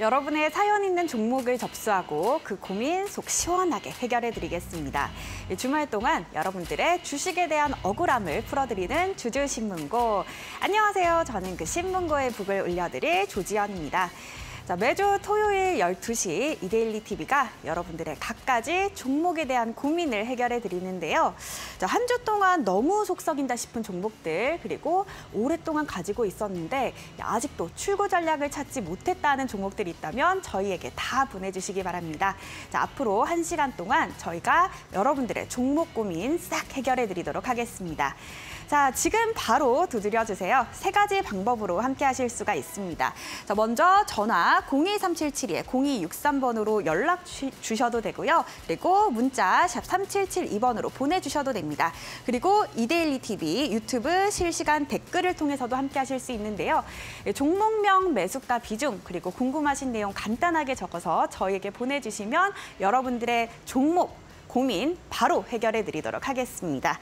여러분의 사연 있는 종목을 접수하고 그 고민 속 시원하게 해결해 드리겠습니다. 주말 동안 여러분들의 주식에 대한 억울함을 풀어드리는 주주신문고. 안녕하세요. 저는 그 신문고의 북을 올려드릴 조지연입니다. 자, 매주 토요일 12시 이데일리 TV가 여러분들의 각가지 종목에 대한 고민을 해결해 드리는데요. 한주 동안 너무 속 썩인다 싶은 종목들 그리고 오랫동안 가지고 있었는데 아직도 출구 전략을 찾지 못했다는 종목들이 있다면 저희에게 다 보내주시기 바랍니다. 자, 앞으로 한시간 동안 저희가 여러분들의 종목 고민 싹 해결해 드리도록 하겠습니다. 자, 지금 바로 두드려 주세요. 세 가지 방법으로 함께 하실 수가 있습니다. 자, 먼저 전화 02377에 0263번으로 연락 주셔도 되고요. 그리고 문자 샵 3772번으로 보내 주셔도 됩니다. 그리고 이데일리 TV 유튜브 실시간 댓글을 통해서도 함께 하실 수 있는데요. 예, 종목명, 매수가 비중, 그리고 궁금하신 내용 간단하게 적어서 저희에게 보내 주시면 여러분들의 종목, 고민 바로 해결해 드리도록 하겠습니다.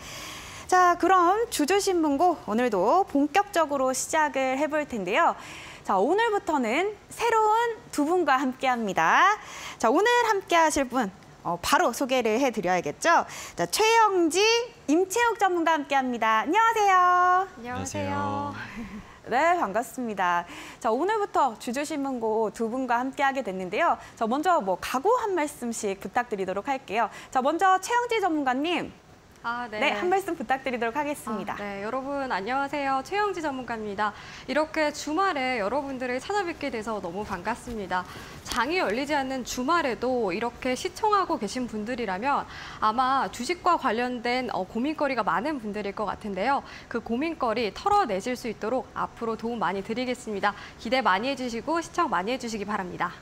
자, 그럼 주주신문고 오늘도 본격적으로 시작을 해볼 텐데요. 자, 오늘부터는 새로운 두 분과 함께합니다. 자, 오늘 함께하실 분 어, 바로 소개를 해드려야겠죠. 자, 최영지, 임채욱 전문가 함께합니다. 안녕하세요. 안녕하세요. 네, 반갑습니다. 자, 오늘부터 주주신문고 두 분과 함께하게 됐는데요. 자, 먼저 뭐 각오 한 말씀씩 부탁드리도록 할게요. 자, 먼저 최영지 전문가님. 아, 네. 네. 한 말씀 부탁드리도록 하겠습니다. 아, 네, 여러분 안녕하세요. 최영지 전문가입니다. 이렇게 주말에 여러분들을 찾아뵙게 돼서 너무 반갑습니다. 장이 열리지 않는 주말에도 이렇게 시청하고 계신 분들이라면 아마 주식과 관련된 어, 고민거리가 많은 분들일 것 같은데요. 그 고민거리 털어내실 수 있도록 앞으로 도움 많이 드리겠습니다. 기대 많이 해주시고 시청 많이 해주시기 바랍니다.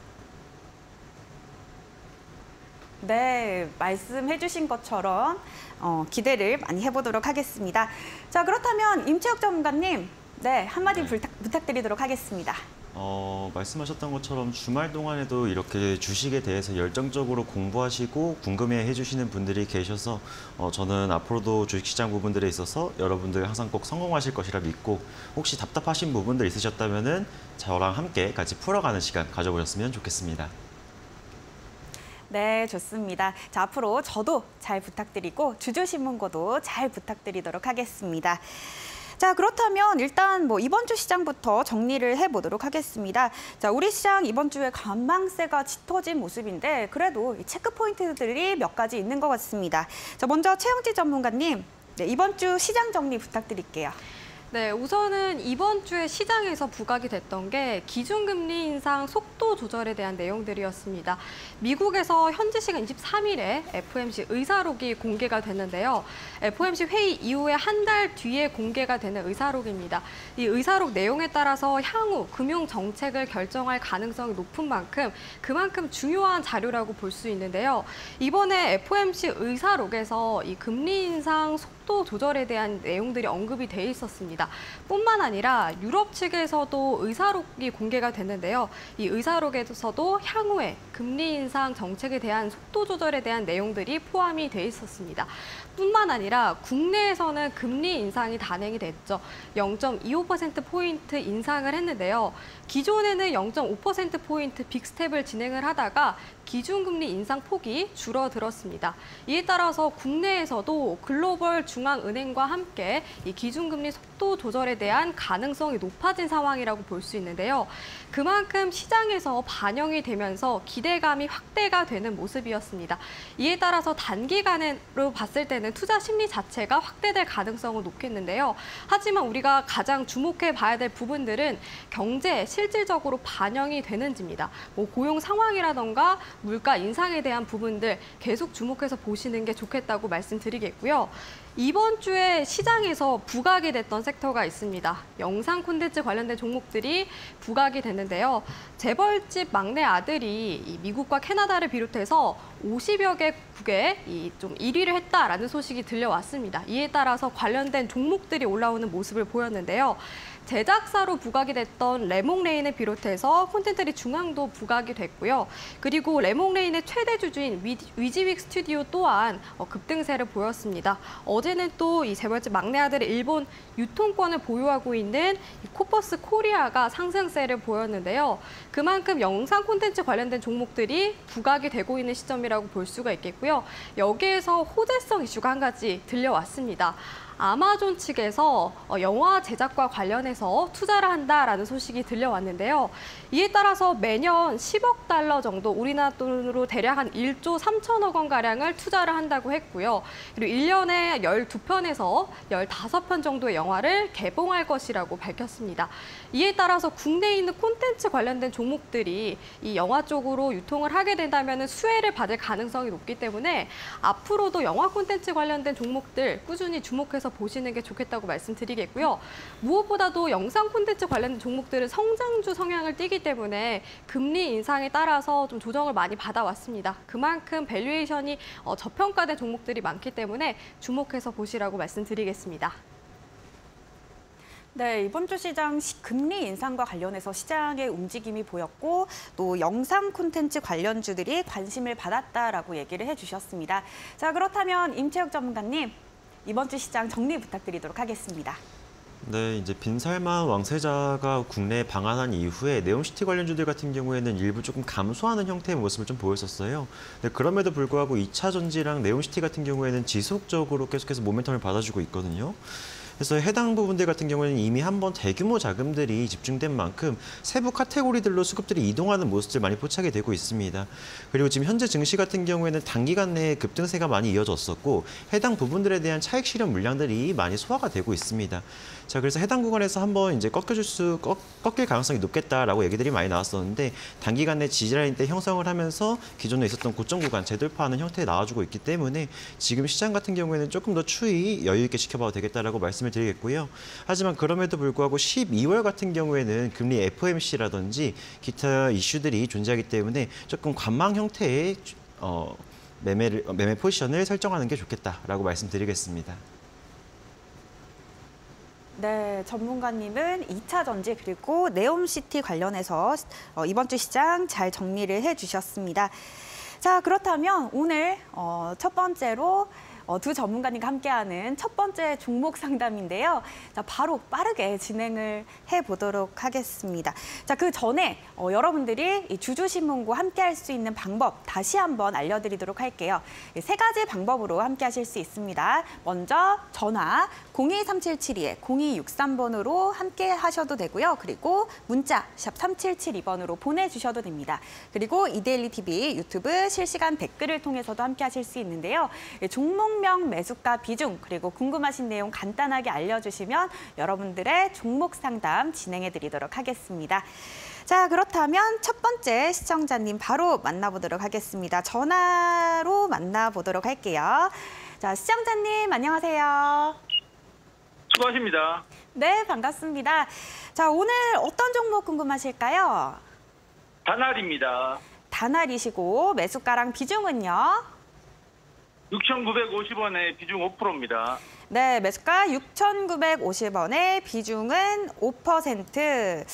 네, 말씀해 주신 것처럼 어, 기대를 많이 해보도록 하겠습니다. 자, 그렇다면 임채혁 전문가님, 네, 한마디 네. 부탁, 부탁드리도록 하겠습니다. 어, 말씀하셨던 것처럼 주말 동안에도 이렇게 주식에 대해서 열정적으로 공부하시고 궁금해 해주시는 분들이 계셔서 어, 저는 앞으로도 주식시장 부분들에 있어서 여러분들 항상 꼭 성공하실 것이라 믿고 혹시 답답하신 부분들 있으셨다면 은 저랑 함께 같이 풀어가는 시간 가져보셨으면 좋겠습니다. 네, 좋습니다. 자, 앞으로 저도 잘 부탁드리고 주주신문고도 잘 부탁드리도록 하겠습니다. 자, 그렇다면 일단 뭐 이번 주 시장부터 정리를 해보도록 하겠습니다. 자, 우리 시장 이번 주에 간망세가 짙어진 모습인데 그래도 체크 포인트들이 몇 가지 있는 것 같습니다. 자, 먼저 최영지 전문가님, 네, 이번 주 시장 정리 부탁드릴게요. 네, 우선은 이번 주에 시장에서 부각이 됐던 게 기준금리 인상 속도 조절에 대한 내용들이었습니다. 미국에서 현지 시간 23일에 FOMC 의사록이 공개가 됐는데요. FOMC 회의 이후에 한 달 뒤에 공개가 되는 의사록입니다. 이 의사록 내용에 따라서 향후 금융 정책을 결정할 가능성이 높은 만큼 그만큼 중요한 자료라고 볼 수 있는데요. 이번에 FOMC 의사록에서 이 금리 인상 속도 조절에 대한 내용들이 언급이 돼 있었습니다. 뿐만 아니라 유럽 측에서도 의사록이 공개가 됐는데요. 이 의사록에서도 향후에 금리 인상 정책에 대한 속도 조절에 대한 내용들이 포함이 돼 있었습니다. 뿐만 아니라 국내에서는 금리 인상이 단행이 됐죠. 0.25%포인트 인상을 했는데요. 기존에는 0.5%포인트 빅스텝을 진행을 하다가 기준금리 인상 폭이 줄어들었습니다. 이에 따라서 국내에서도 글로벌 중앙은행과 함께 이 기준금리 속도 조절에 대한 가능성이 높아진 상황이라고 볼 수 있는데요. 그만큼 시장에서 반영이 되면서 기대감이 확대가 되는 모습이었습니다. 이에 따라서 단기간으로 봤을 때는 투자 심리 자체가 확대될 가능성은 높겠는데요. 하지만 우리가 가장 주목해 봐야 될 부분들은 경제에 실질적으로 반영이 되는지입니다. 뭐 고용 상황이라던가 물가 인상에 대한 부분들 계속 주목해서 보시는 게 좋겠다고 말씀드리겠고요. 이번 주에 시장에서 부각이 됐던 섹터가 있습니다. 영상 콘텐츠 관련된 종목들이 부각이 됐는데요. 재벌집 막내 아들이 미국과 캐나다를 비롯해서 50여 개국에 좀 1위를 했다라는 소식이 들려왔습니다. 이에 따라서 관련된 종목들이 올라오는 모습을 보였는데요. 제작사로 부각이 됐던 래몽래인을 비롯해서 콘텐트리중앙도 부각이 됐고요. 그리고 래몽래인의 최대 주주인 위지윅 스튜디오 또한 어, 급등세를 보였습니다. 어제 어제는 또 이 재벌집 막내 아들의 일본 유통권을 보유하고 있는 이 코퍼스 코리아가 상승세를 보였는데요. 그만큼 영상 콘텐츠 관련된 종목들이 부각이 되고 있는 시점이라 고 볼 수가 있겠고요. 여기에서 호재성 이슈가 한 가지 들려왔습니다. 아마존 측에서 어, 영화 제작과 관련해서 투자를 한다라는 소식이 들려왔는데요. 이에 따라서 매년 10억 달러 정도 우리나라 돈으로 대략 한 1조 3천억 원 가량을 투자를 한다고 했고요. 그리고 1년에 12편에서 15편 정도의 영화를 개봉할 것이라고 밝혔습니다. 이에 따라서 국내에 있는 콘텐츠 관련된 종목들이 이 영화 쪽으로 유통을 하게 된다면 수혜를 받을 가능성이 높기 때문에 앞으로도 영화 콘텐츠 관련된 종목들 꾸준히 주목해서 보시는 게 좋겠다고 말씀드리겠고요. 무엇보다도 영상 콘텐츠 관련된 종목들은 성장주 성향을 띠기 때문에 금리 인상에 따라서 좀 조정을 많이 받아왔습니다. 그만큼 valuation이 어, 저평가된 종목들이 많기 때문에 주목해서 보시라고 말씀드리겠습니다. 네, 이번 주 시장 시- 금리 인상과 관련해서 시장의 움직임이 보였고 또 영상 콘텐츠 관련주들이 관심을 받았다라고 얘기를 해주셨습니다. 자, 그렇다면 임채혁 전문가님 이번 주 시장 정리 부탁드리도록 하겠습니다. 네, 이제 빈살만 왕세자가 국내에 방한한 이후에 네옴시티 관련주들 같은 경우에는 일부 조금 감소하는 형태의 모습을 좀 보였었어요. 네, 그럼에도 불구하고 2차 전지랑 네옴시티 같은 경우에는 지속적으로 계속해서 모멘텀을 받아주고 있거든요. 그래서 해당 부분들 같은 경우에는 이미 한번 대규모 자금들이 집중된 만큼 세부 카테고리들로 수급들이 이동하는 모습들 많이 포착이 되고 있습니다. 그리고 지금 현재 증시 같은 경우에는 단기간 내에 급등세가 많이 이어졌었고 해당 부분들에 대한 차익 실현 물량들이 많이 소화가 되고 있습니다. 자, 그래서 해당 구간에서 한번 이제 꺾여줄 수, 꺾, 꺾일 가능성이 높겠다라고 얘기들이 많이 나왔었는데 단기간 내 지지라인 때 형성을 하면서 기존에 있었던 고점 구간 재돌파하는 형태에 나와주고 있기 때문에 지금 시장 같은 경우에는 조금 더 추이 여유 있게 지켜봐도 되겠다라고 말씀 을 드리겠고요. 하지만 그럼에도 불구하고 12월 같은 경우에는 금리 FOMC라든지 기타 이슈들이 존재하기 때문에 조금 관망 형태의 어, 매매를, 매매 포지션을 설정하는 게 좋겠다라고 말씀드리겠습니다. 네, 전문가님은 2차 전지 그리고 네옴시티 관련해서 어, 이번 주 시장 잘 정리를 해주셨습니다. 자, 그렇다면 오늘 어, 첫 번째로 어, 두 전문가님과 함께하는 첫 번째 종목 상담인데요. 자, 바로 빠르게 진행을 해보도록 하겠습니다. 자, 그 전에 어, 여러분들이 이 주주신문과 함께할 수 있는 방법 다시 한번 알려드리도록 할게요. 이세 가지 방법으로 함께하실 수 있습니다. 먼저 전화 023772에 0263번으로 함께 하셔도 되고요. 그리고 문자 샵 3772번으로 보내주셔도 됩니다. 그리고 이데일리 TV 유튜브 실시간 댓글을 통해서도 함께 하실 수 있는데요. 예, 종목명, 매수가 비중 그리고 궁금하신 내용 간단하게 알려주시면 여러분들의 종목 상담 진행해드리도록 하겠습니다. 자, 그렇다면 첫 번째 시청자님 바로 만나보도록 하겠습니다. 전화로 만나보도록 할게요. 자, 시청자님 안녕하세요. 수고하십니다. 네, 반갑습니다. 자, 오늘 어떤 종목 궁금하실까요? 단알입니다. 단알이시고 매수가랑 비중은요? 6,950원에 비중 5%입니다. 네, 매수가 6,950원에 비중은 5%.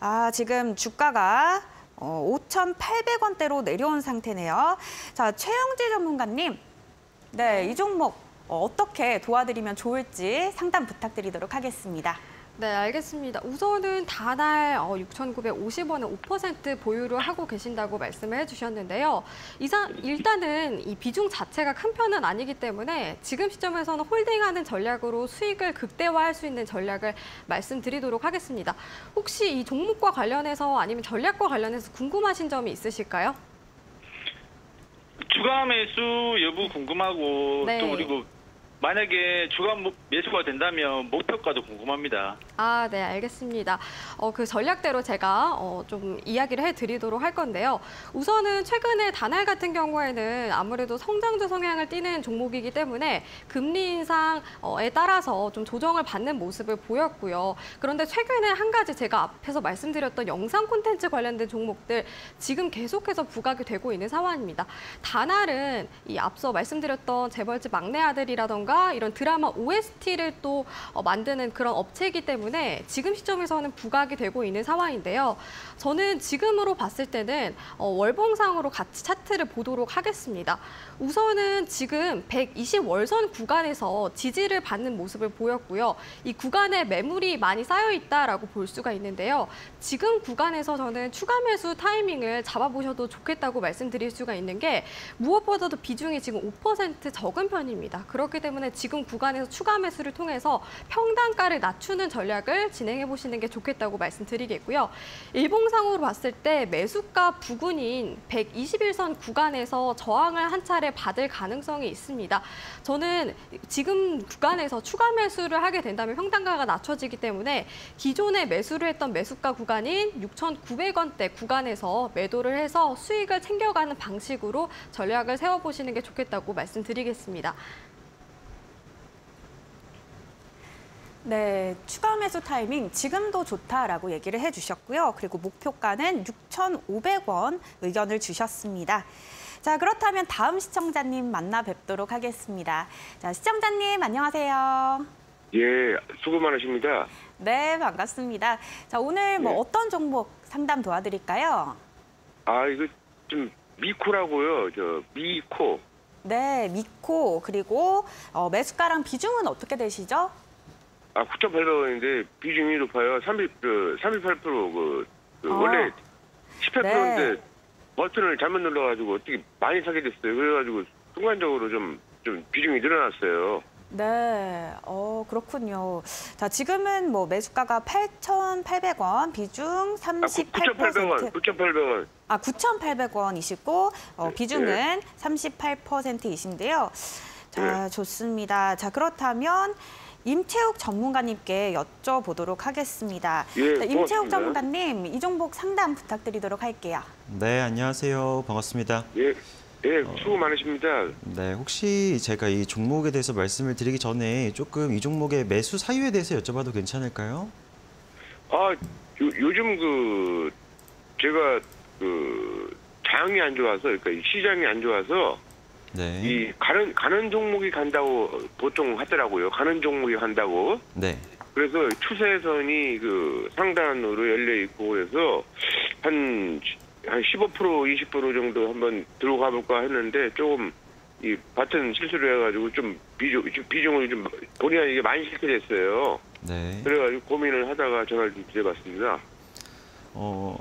아, 지금 주가가 어, 5,800원대로 내려온 상태네요. 자, 최영지 전문가님. 네, 이 종목 어, 어떻게 도와드리면 좋을지 상담 부탁드리도록 하겠습니다. 네, 알겠습니다. 우선은 다날 어, 6,950원에 5% 보유를 하고 계신다고 말씀을 해주셨는데요. 이상 일단은 이 비중 자체가 큰 편은 아니기 때문에 지금 시점에서는 홀딩하는 전략으로 수익을 극대화할 수 있는 전략을 말씀드리도록 하겠습니다. 혹시 이 종목과 관련해서 아니면 전략과 관련해서 궁금하신 점이 있으실까요? 주가 매수 여부 궁금하고 네. 또 그리고 만약에 뭐- 매수가 된다면 목표가도 궁금합니다. 아, 네, 알겠습니다. 어, 그 전략대로 제가 어, 좀 이야기를 해드리도록 할 건데요. 우선은 최근에 다날 같은 경우에는 아무래도 성장주 성향을 띠는 종목이기 때문에 금리 인상에 따라서 좀 조정을 받는 모습을 보였고요. 그런데 최근에 한 가지 제가 앞에서 말씀드렸던 영상 콘텐츠 관련된 종목들 지금 계속해서 부각이 되고 있는 상황입니다. 다날은 이 앞서 말씀드렸던 재벌집 막내 아들이라던가 게다가 이런 드라마 OST를 또 어, 만드는 그런 업체이기 때문에 지금 시점에서는 부각이 되고 있는 상황인데요. 저는 지금으로 봤을 때는 어, 월봉상으로 같이 차트를 보도록 하겠습니다. 우선은 지금 120월선 구간에서 지지를 받는 모습을 보였고요. 이 구간에 매물이 많이 쌓여 있다라고 볼 수가 있는데요. 지금 구간에서 저는 추가 매수 타이밍을 잡아보셔도 좋겠다고 말씀드릴 수가 있는 게 무엇보다도 비중이 지금 5% 적은 편입니다. 그렇기 때문에 지금 구간에서 추가 매수를 통해서 평단가를 낮추는 전략을 진행해 보시는 게 좋겠다고 말씀드리겠고요. 일봉상으로 봤을 때 매수가 부근인 121선 구간에서 저항을 한 차례 받을 가능성이 있습니다. 저는 지금 구간에서 추가 매수를 하게 된다면 평단가가 낮춰지기 때문에 기존에 매수를 했던 매수가 구간인 6,900원대 구간에서 매도를 해서 수익을 챙겨가는 방식으로 전략을 세워보시는 게 좋겠다고 말씀드리겠습니다. 네, 추가 매수 타이밍 지금도 좋다라고 얘기를 해주셨고요. 그리고 목표가는 6,500원 의견을 주셨습니다. 자, 그렇다면 다음 시청자님 만나 뵙도록 하겠습니다. 자, 시청자님 안녕하세요. 예, 수고 많으십니다. 네, 반갑습니다. 자, 오늘 뭐 네. 어떤 종목 상담 도와드릴까요? 아, 이거 좀 미코라고요. 저 미코. 네, 미코 그리고 어, 매수가랑 비중은 어떻게 되시죠? 아, 9,800원인데 비중이 높아요. 30, 그, 38% 그, 그 아. 원래 18%인데 네. 버튼을 잘못 눌러가지고 어떻게 많이 사게 됐어요. 그래가지고 순간적으로 좀, 좀 비중이 늘어났어요. 네, 어, 그렇군요. 자, 지금은 뭐 매수가가 8,800원, 비중 아, 38%. 9,800원, 9,800원. 아, 9,800원이시고 어, 네, 비중은 38%이신데요. 자, 네. 좋습니다. 자, 그렇다면 임채욱 전문가님께 여쭤보도록 하겠습니다. 예, 자, 임채욱. 전문가님, 이 종목 상담 부탁드리도록 할게요. 네, 안녕하세요. 반갑습니다. 예, 예, 수고 많으십니다. 네, 혹시 제가 이 종목에 대해서 말씀을 드리기 전에 조금 이 종목의 매수 사유에 대해서 여쭤봐도 괜찮을까요? 아, 요, 요즘 그, 제가 그, 장이 안 좋아서, 그러니까 이 시장이 안 좋아서, 네. 이 가는 가는 종목이 간다고 보통 하더라고요. 가는 종목이 간다고. 네. 그래서 추세선이 그 상단으로 열려 있고 그래서 한 한 15% 20% 정도 한번 들어가 볼까 했는데 조금 이 같은 실수를 해가지고 좀 비중 좀 비중을 좀 본의 아니게 많이 싣게 됐어요. 네. 그래가지고 고민을 하다가 전화를 좀 드려봤습니다. 어,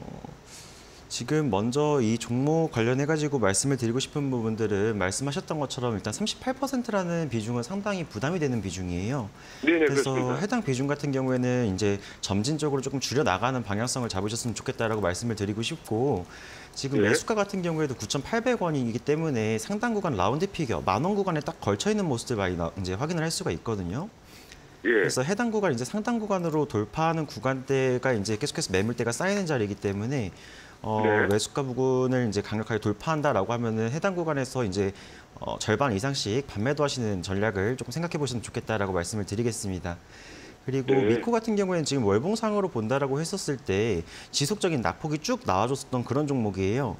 지금 먼저 이 종목 관련해 가지고 말씀을 드리고 싶은 부분들은 말씀하셨던 것처럼 일단 38%라는 비중은 상당히 부담이 되는 비중이에요. 네네 그래서 그렇습니다. 해당 비중 같은 경우에는 이제 점진적으로 조금 줄여 나가는 방향성을 잡으셨으면 좋겠다라고 말씀을 드리고 싶고 지금 네. 매수가 같은 경우에도 9,800원이기 때문에 상당 구간 라운드 피겨 만 원 구간에 딱 걸쳐 있는 모습들 많이 나- 이제 확인을 할 수가 있거든요. 예. 그래서 해당 구간 이제 상당 구간으로 돌파하는 구간대가 이제 계속해서 매물대가 쌓이는 자리이기 때문에 어, 네. 매수가 부분을 이제 강력하게 돌파한다라고 하면은 해당 구간에서 이제 어, 절반 이상씩 반매도 하시는 전략을 조금 생각해 보시면 좋겠다라고 말씀을 드리겠습니다. 그리고 네. 미코 같은 경우에는 지금 월봉상으로 본다라고 했었을 때 지속적인 낙폭이 쭉 나와줬었던 그런 종목이에요.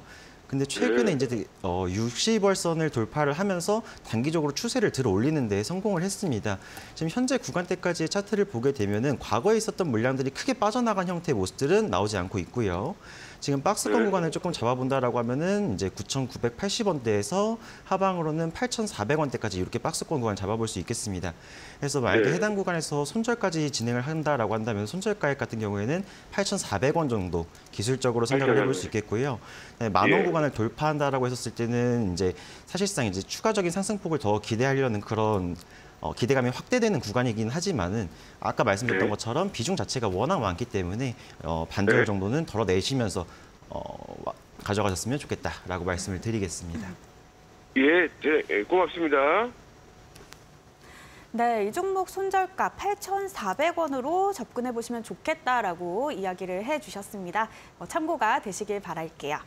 근데 최근에 네. 이제 어, 60월선을 돌파를 하면서 단기적으로 추세를 들어 올리는 데 성공을 했습니다. 지금 현재 구간대까지의 차트를 보게 되면은 과거에 있었던 물량들이 크게 빠져나간 형태의 모습들은 나오지 않고 있고요. 지금 박스권 네. 구간을 조금 잡아본다라고 하면은 이제 9,980원대에서 하방으로는 8,400원대까지 이렇게 박스권 구간 잡아볼 수 있겠습니다. 그래서 만약에 네. 해당 구간에서 손절까지 진행을 한다라고 한다면 손절가액 같은 경우에는 8,400원 정도 기술적으로 생각을 해볼 수 있겠고요. 네, 만원 예. 구간을 돌파한다라고 했었을 때는 이제 사실상 이제 추가적인 상승폭을 더 기대하려는 그런 어, 기대감이 확대되는 구간이긴 하지만은 아까 말씀드렸던 네. 것처럼 비중 자체가 워낙 많기 때문에 어, 반절 네. 정도는 덜어내시면서 어, 와- 가져가셨으면 좋겠다라고 말씀을 드리겠습니다. 예, 네, 예, 고맙습니다. 네, 이 종목 손절가 8,400원으로 접근해 보시면 좋겠다라고 이야기를 해주셨습니다. 어, 참고가 되시길 바랄게요.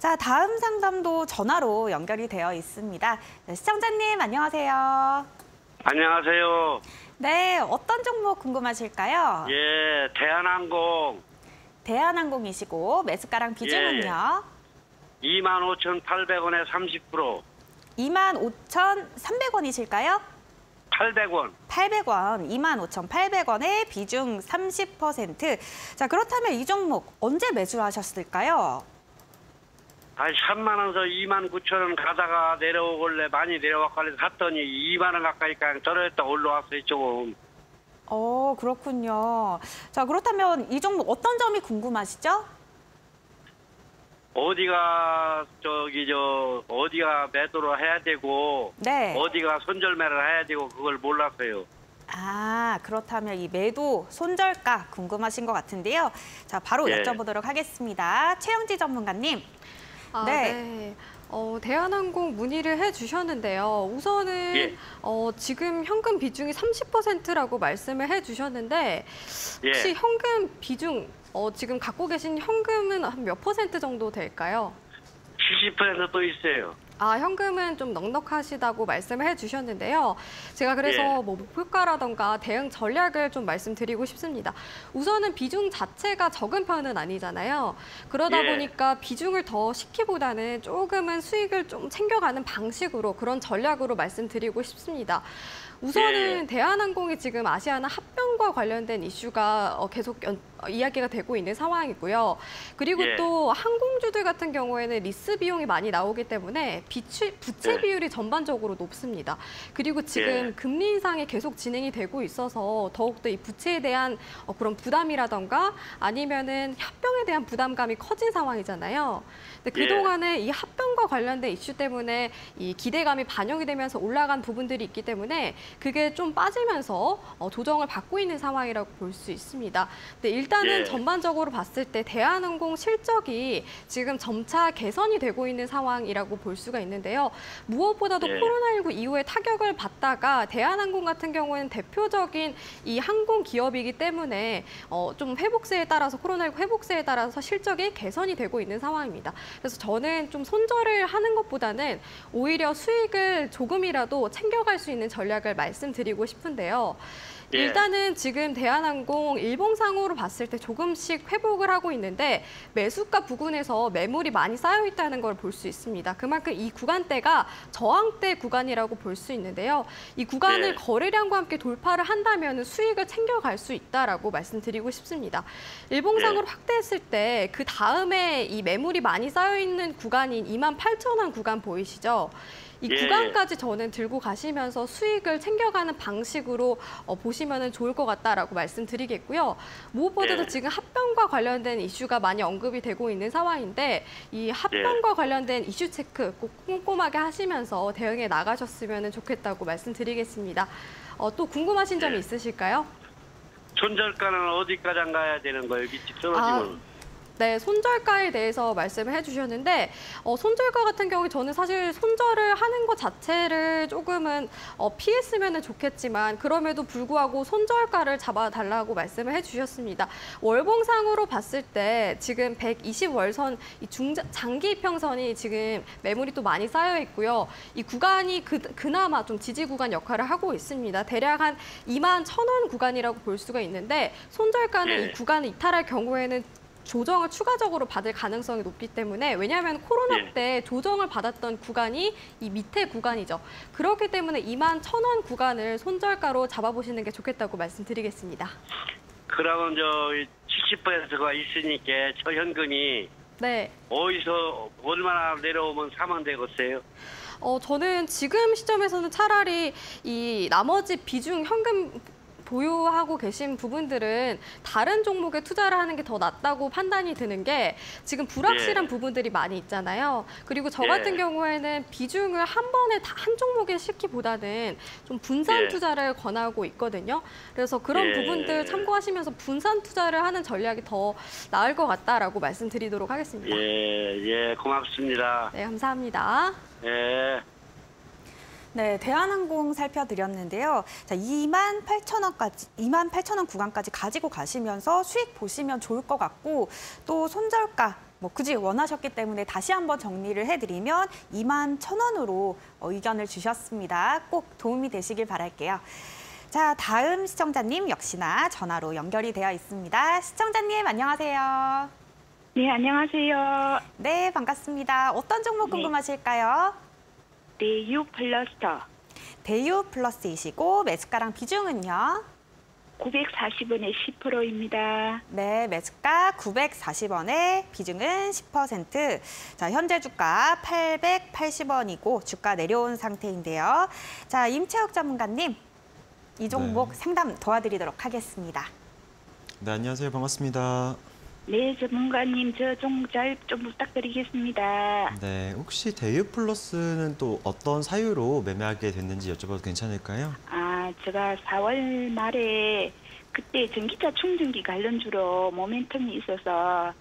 자, 다음 상담도 전화로 연결이 되어 있습니다. 네, 시청자님 안녕하세요. 안녕하세요. 네, 어떤 종목 궁금하실까요? 예, 대한항공 대한항공이시고 매수가랑 비중은요? 25,800원에 30%. 25,300원이실까요? 800원. 800원, 25,800원에 비중 30%. 자, 그렇다면 이 종목 언제 매수하셨을까요? 한 3만 원에서 2만 9천 원 가다가 내려오길래 많이 내려왔길래 샀더니 2만 원 가까이 그냥 떨어졌다 올라왔어요 조금. 어, 그렇군요. 자, 그렇다면 이 종목 어떤 점이 궁금하시죠? 어디가 저기 저 어디가 매도를 해야 되고 네. 어디가 손절매를 해야 되고 그걸 몰랐어요. 아, 그렇다면 이 매도 손절가 궁금하신 것 같은데요. 자, 바로 예. 여쭤보도록 하겠습니다. 최영지 전문가님. 아, 네. 네. 어, 대한항공 문의를 해주셨는데요. 우선은 예. 어, 지금 현금 비중이 30%라고 말씀을 해주셨는데 혹시 예. 현금 비중 어, 지금 갖고 계신 현금은 한 몇 퍼센트 정도 될까요? 70%또 있어요. 아, 현금은 좀 넉넉하시다고 말씀을 해주셨는데요. 제가 그래서 예. 뭐 목표가라던가 대응 전략을 좀 말씀드리고 싶습니다. 우선은 비중 자체가 적은 편은 아니잖아요. 그러다 예. 보니까 비중을 더 싣기보다는 조금은 수익을 좀 챙겨가는 방식으로 그런 전략으로 말씀드리고 싶습니다. 우선은 예. 대한항공이 지금 아시아나 합병과 관련된 이슈가 어, 계속 연- 어, 이야기가 되고 있는 상황이고요. 그리고 예. 또 항공주들 같은 경우에는 리스 비용이 많이 나오기 때문에 비추, 부채 예. 비율이 전반적으로 높습니다. 그리고 지금 예. 금리 인상이 계속 진행이 되고 있어서 더욱더 이 부채에 대한 어, 그런 부담이라던가 아니면은 합병에 대한 부담감이 커진 상황이잖아요. 근데 예. 그동안에 이 합병과 관련된 이슈 때문에 이 기대감이 반영이 되면서 올라간 부분들이 있기 때문에 그게 좀 빠지면서 어, 조정을 받고 있는 상황이라고 볼 수 있습니다. 근데 일단은 예. 전반적으로 봤을 때 대한항공 실적이 지금 점차 개선이 되고 있는 상황이라고 볼 수가 있는데요. 무엇보다도 예. 코로나19 이후에 타격을 받다가 대한항공 같은 경우에는 대표적인 이 항공 기업이기 때문에 어, 좀 회복세에 따라서 코로나19 회복세에 따라서 실적이 개선이 되고 있는 상황입니다. 그래서 저는 좀 손절을 하는 것보다는 오히려 수익을 조금이라도 챙겨갈 수 있는 전략을 말씀드리고 싶은데요. 예. 일단은 지금 대한항공 일봉상으로 봤을 때 조금씩 회복을 하고 있는데 매수가 부근에서 매물이 많이 쌓여 있다는 걸 볼 수 있습니다. 그만큼 이 구간대가 저항대 구간이라고 볼 수 있는데요. 이 구간을 예. 거래량과 함께 돌파를 한다면 수익을 챙겨갈 수 있다라고 말씀드리고 싶습니다. 일봉상으로 예. 확대했을 때 그 다음에 이 매물이 많이 쌓여 있는 구간인 2만 8천 원 구간 보이시죠? 이 예, 구간까지 저는 들고 가시면서 수익을 챙겨가는 방식으로 어, 보시면 좋을 것 같다라고 말씀드리겠고요. 무엇보다도 예. 지금 합병과 관련된 이슈가 많이 언급이 되고 있는 상황인데 이 합병과 관련된 이슈 체크 꼭 꼼꼼하게 하시면서 대응해 나가셨으면 좋겠다고 말씀드리겠습니다. 어, 또 궁금하신 점이 예. 있으실까요? 손절가는 어디까지 가야 되는 거예요? 밑이 떨어지면. 네, 손절가에 대해서 말씀을 해주셨는데 어, 손절가 같은 경우에 저는 사실 손절을 하는 것 자체를 조금은 어, 피했으면 좋겠지만 그럼에도 불구하고 손절가를 잡아달라고 말씀을 해주셨습니다. 월봉상으로 봤을 때 지금 120월선 이 중, 장기 이평선이 지금 매물이 또 많이 쌓여 있고요. 이 구간이 그, 그나마 좀 지지 구간 역할을 하고 있습니다. 대략 한 2만 1,000원 구간이라고 볼 수가 있는데 손절가는 네. 이 구간을 이탈할 경우에는 조정을 추가적으로 받을 가능성이 높기 때문에 왜냐하면 코로나 예. 때 조정을 받았던 구간이 이 밑에 구간이죠. 그렇기 때문에 2만 1,000원 구간을 손절가로 잡아보시는 게 좋겠다고 말씀드리겠습니다. 그러면 저 70%가 있으니까 저 현금이 네. 어디서 얼마나 내려오면 사면 되겠어요? 어, 저는 지금 시점에서는 차라리 이 나머지 비중 현금 보유하고 계신 부분들은 다른 종목에 투자를 하는 게 더 낫다고 판단이 드는 게 지금 불확실한 예. 부분들이 많이 있잖아요. 그리고 저 예. 같은 경우에는 비중을 한 번에 다 한 종목에 싣기보다는 좀 분산 예. 투자를 권하고 있거든요. 그래서 그런 예. 부분들 참고하시면서 분산 투자를 하는 전략이 더 나을 것 같다라고 말씀드리도록 하겠습니다. 예, 예, 고맙습니다. 네, 감사합니다. 예. 네, 대한항공 살펴드렸는데요. 자, 2만 8천 원까지, 2만 8천 원 구간까지 가지고 가시면서 수익 보시면 좋을 것 같고 또 손절가 뭐 굳이 원하셨기 때문에 다시 한번 정리를 해드리면 2만 천 원으로 어, 의견을 주셨습니다. 꼭 도움이 되시길 바랄게요. 자, 다음 시청자님 역시나 전화로 연결이 되어 있습니다. 시청자님 안녕하세요. 네, 안녕하세요. 네, 반갑습니다. 어떤 종목 네. 궁금하실까요? 네, 유 플러스터. 대유 플러스이시고 매수가랑 비중은요? 940원에 10%입니다. 네, 매수가 940원에 비중은 10%. 자, 현재 주가 880원이고 주가 내려온 상태인데요. 자, 임채혁 전문가님, 이 종목 네. 상담 도와드리도록 하겠습니다. 네, 안녕하세요. 반갑습니다. 네, 전문가님, 저 종목 잘좀 부탁드리겠습니다. 네, 혹시 대유 플러스는 또 어떤 사유로 매매하게 됐는지 여쭤봐도 괜찮을까요? 아, 제가 4월 말에 그때 전기차 충전기 관련주로 모멘텀이 있어서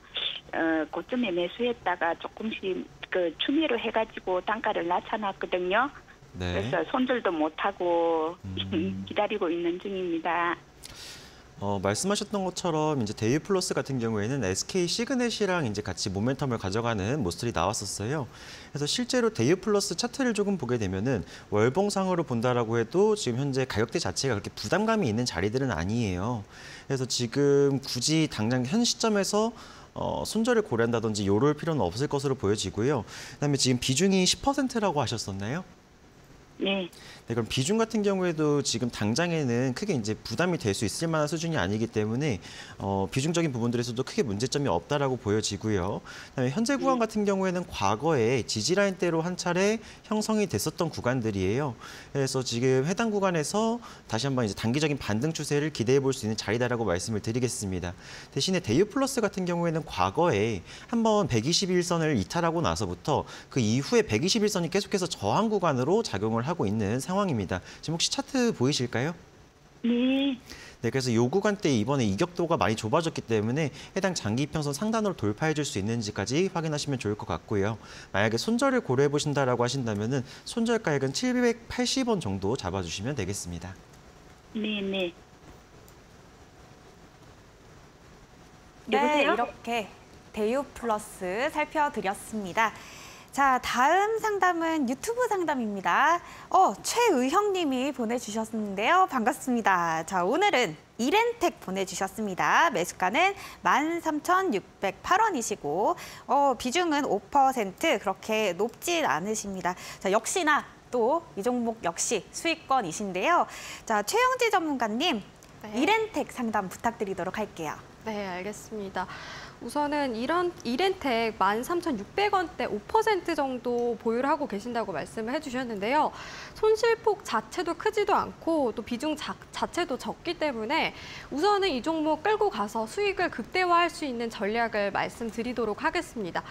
어, 고점에 매수했다가 조금씩 그 추매로 해가지고 단가를 낮춰놨거든요. 네. 그래서 손절도 못하고 음. 기다리고 있는 중입니다. 어, 말씀하셨던 것처럼 이제 대유플러스 같은 경우에는 SK 시그넷이랑 이제 같이 모멘텀을 가져가는 모습이 나왔었어요. 그래서 실제로 대유플러스 차트를 조금 보게 되면은 월봉상으로 본다라고 해도 지금 현재 가격대 자체가 그렇게 부담감이 있는 자리들은 아니에요. 그래서 지금 굳이 당장 현 시점에서 어, 손절을 고려한다든지 요럴 필요는 없을 것으로 보여지고요. 그다음에 지금 비중이 10%라고 하셨었나요? 네, 네, 그럼 비중 같은 경우에도 지금 당장에는 크게 이제 부담이 될 수 있을 만한 수준이 아니기 때문에 어, 비중적인 부분들에서도 크게 문제점이 없다라고 보여지고요. 그다음에 현재 구간 같은 경우에는 과거에 지지라인대로 한 차례 형성이 됐었던 구간들이에요. 그래서 지금 해당 구간에서 다시 한번 이제 단기적인 반등 추세를 기대해 볼 수 있는 자리다라고 말씀을 드리겠습니다. 대신에 데이유 플러스 같은 경우에는 과거에 한번 121선을 이탈하고 나서부터 그 이후에 121선이 계속해서 저항 구간으로 작용을 하고 있는 상황 입니다. 지금 혹시 차트 보이실까요? 네, 네, 그래서 요 구간 때 이번에 이격도가 많이 좁아졌기 때문에 해당 장기 이평선 상단으로 돌파해 줄 수 있는지까지 확인하시면 좋을 것 같고요. 만약에 손절을 고려해 보신다라고 하신다면은 손절 가액은 780원 정도 잡아 주시면 되겠습니다. 네, 네. 네? 이렇게 대유 플러스 살펴드렸습니다. 자, 다음 상담은 유튜브 상담입니다. 어, 최의형 님이 보내주셨는데요. 반갑습니다. 자, 오늘은 이렌텍 보내주셨습니다. 매수가는 13,608원이시고, 어, 비중은 5% 그렇게 높진 않으십니다. 자, 역시나 또 이 종목 역시 수익권이신데요. 자, 최영지 전문가님, 네. 이렌텍 상담 부탁드리도록 할게요. 네, 알겠습니다. 우선은 이런 이렌텍 13,600원대 5% 정도 보유를 하고 계신다고 말씀을 해주셨는데요. 손실폭 자체도 크지도 않고 또 비중 자, 자체도 적기 때문에 우선은 이 종목 끌고 가서 수익을 극대화할 수 있는 전략을 말씀드리도록 하겠습니다.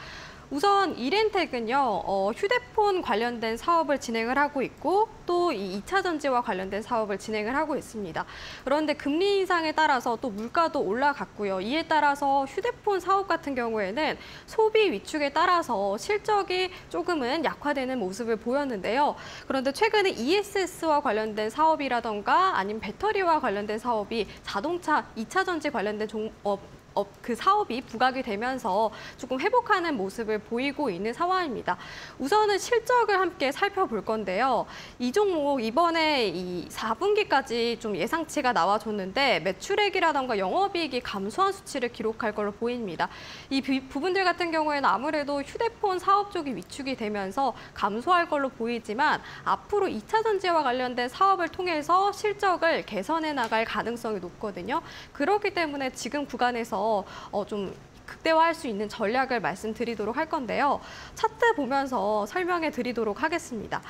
우선 이렌텍은요, 어, 휴대폰 관련된 사업을 진행을 하고 있고 또 이 2차 전지와 관련된 사업을 진행을 하고 있습니다. 그런데 금리 인상에 따라서 또 물가도 올라갔고요. 이에 따라서 휴대폰 사업 같은 경우에는 소비 위축에 따라서 실적이 조금은 약화되는 모습을 보였는데요. 그런데 최근에 ESS와 관련된 사업이라던가 아니면 배터리와 관련된 사업이 자동차 2차 전지 관련된 종, 어, 어, 그 사업이 부각이 되면서 조금 회복하는 모습을 보이고 있는 상황입니다. 우선은 실적을 함께 살펴볼 건데요. 이 종목 이번에 이 4분기까지 좀 예상치가 나와줬는데 매출액이라던가 영업이익이 감소한 수치를 기록할 걸로 보입니다. 이 비- 부분들 같은 경우에는 아무래도 휴대폰 사업 쪽이 위축이 되면서 감소할 걸로 보이지만 앞으로 2차 전지와 관련된 사업을 통해서 실적을 개선해 나갈 가능성이 높거든요. 그렇기 때문에 지금 구간에서 어, 좀 극대화할 수 있는 전략을 말씀드리도록 할 건데요. 차트 보면서 설명해 드리도록 하겠습니다.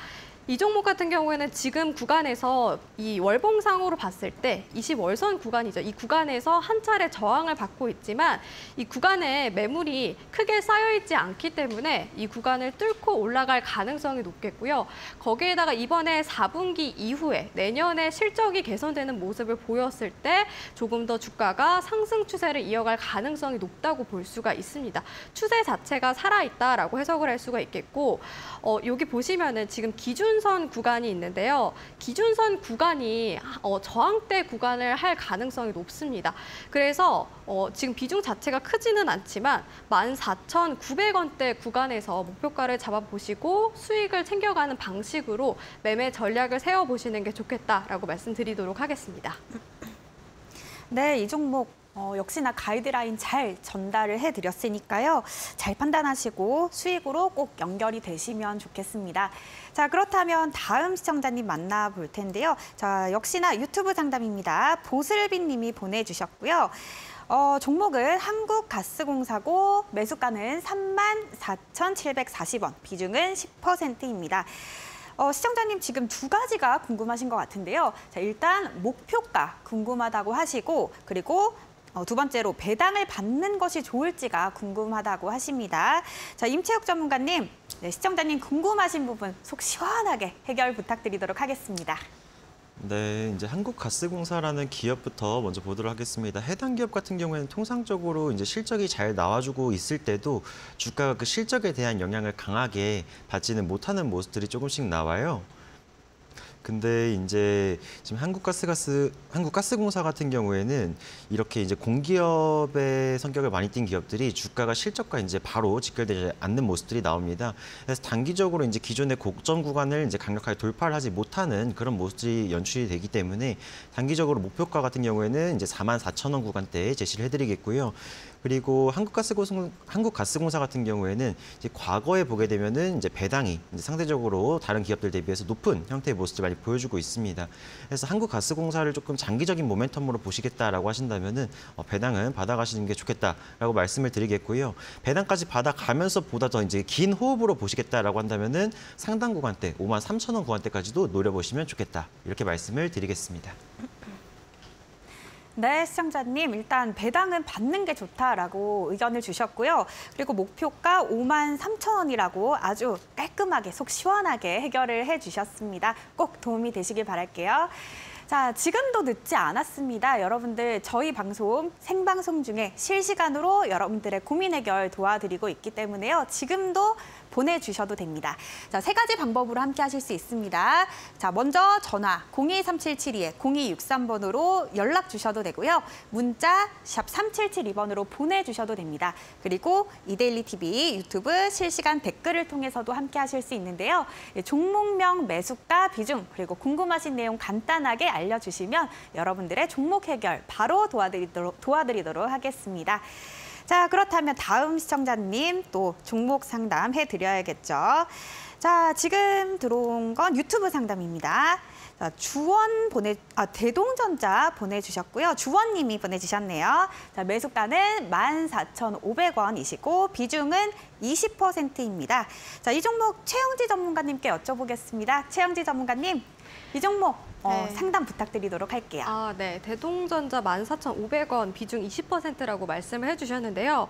이 종목 같은 경우에는 지금 구간에서 이 월봉상으로 봤을 때 20월선 구간이죠. 이 구간에서 한 차례 저항을 받고 있지만 이 구간에 매물이 크게 쌓여 있지 않기 때문에 이 구간을 뚫고 올라갈 가능성이 높겠고요. 거기에다가 이번에 4분기 이후에 내년에 실적이 개선되는 모습을 보였을 때 조금 더 주가가 상승 추세를 이어갈 가능성이 높다고 볼 수가 있습니다. 추세 자체가 살아있다라고 해석을 할 수가 있겠고 어, 여기 보시면은 지금 기준 선 구간이 있는데요. 기준선 구간이 어, 저항대 구간을 할 가능성이 높습니다. 그래서 어, 지금 비중 자체가 크지는 않지만 14,900원대 구간에서 목표가를 잡아보시고 수익을 챙겨가는 방식으로 매매 전략을 세워보시는 게 좋겠다라고 말씀드리도록 하겠습니다. 네, 이 종목 어, 역시나 가이드라인 잘 전달을 해드렸으니까요. 잘 판단하시고 수익으로 꼭 연결이 되시면 좋겠습니다. 자, 그렇다면 다음 시청자님 만나볼 텐데요. 자, 역시나 유튜브 상담입니다. 보슬빈 님이 보내주셨고요. 어, 종목은 한국가스공사고 매수가는 34,740원, 비중은 10%입니다. 어, 시청자님 지금 두 가지가 궁금하신 것 같은데요. 자, 일단 목표가 궁금하다고 하시고 그리고 어, 두 번째로 배당을 받는 것이 좋을지가 궁금하다고 하십니다. 자, 임채욱 전문가님, 네, 시청자님 궁금하신 부분 속 시원하게 해결 부탁드리도록 하겠습니다. 네, 이제 한국가스공사라는 기업부터 먼저 보도록 하겠습니다. 해당 기업 같은 경우에는 통상적으로 이제 실적이 잘 나와주고 있을 때도 주가가 그 실적에 대한 영향을 강하게 받지는 못하는 모습들이 조금씩 나와요. 근데 이제 지금 한국가스가스 한국가스공사 같은 경우에는 이렇게 이제 공기업의 성격을 많이 띈 기업들이 주가가 실적과 이제 바로 직결되지 않는 모습들이 나옵니다. 그래서 단기적으로 이제 기존의 고점 구간을 이제 강력하게 돌파를 하지 못하는 그런 모습들이 연출이 되기 때문에 단기적으로 목표가 같은 경우에는 이제 4만 4천 원 구간대에 제시를 해드리겠고요. 그리고 한국가스공사, 한국가스공사 같은 경우에는 이제 과거에 보게 되면은 이제 배당이 이제 상대적으로 다른 기업들 대비해서 높은 형태의 모습을 많이 보여주고 있습니다. 그래서 한국가스공사를 조금 장기적인 모멘텀으로 보시겠다라고 하신다면은 어, 배당은 받아가시는 게 좋겠다라고 말씀을 드리겠고요. 배당까지 받아가면서 보다 더 이제 긴 호흡으로 보시겠다라고 한다면은 상당 구간대 5만 3천 원 구간대까지도 노려보시면 좋겠다 이렇게 말씀을 드리겠습니다. 네, 시청자님 일단 배당은 받는 게 좋다라고 의견을 주셨고요. 그리고 목표가 5만 3천 원이라고 아주 깔끔하게 속 시원하게 해결을 해주셨습니다. 꼭 도움이 되시길 바랄게요. 자, 지금도 늦지 않았습니다. 여러분들 저희 방송 생방송 중에 실시간으로 여러분들의 고민 해결 도와드리고 있기 때문에요. 지금도 보내주셔도 됩니다. 자, 세 가지 방법으로 함께 하실 수 있습니다. 자, 먼저 전화 02377-2에 0263번으로 연락 주셔도 되고요. 문자 샵 3772번으로 보내주셔도 됩니다. 그리고 이데일리 TV 유튜브 실시간 댓글을 통해서도 함께 하실 수 있는데요. 예, 종목명, 매수가, 비중, 그리고 궁금하신 내용 간단하게 알려주시면 여러분들의 종목 해결 바로 도와드리도록, 도와드리도록 하겠습니다. 자, 그렇다면 다음 시청자님 또 종목 상담 해드려야겠죠. 자, 지금 들어온 건 유튜브 상담입니다. 자, 주원 보내, 아, 대동전자 보내주셨고요. 주원님이 보내주셨네요. 자, 매수가는 14,500원이시고 비중은 20%입니다. 자, 이 종목 최영지 전문가님께 여쭤보겠습니다. 최영지 전문가님, 이 종목 어, 네. 상담 부탁드리도록 할게요. 아, 네. 대동전자 14,500원 비중 20%라고 말씀을 해주셨는데요.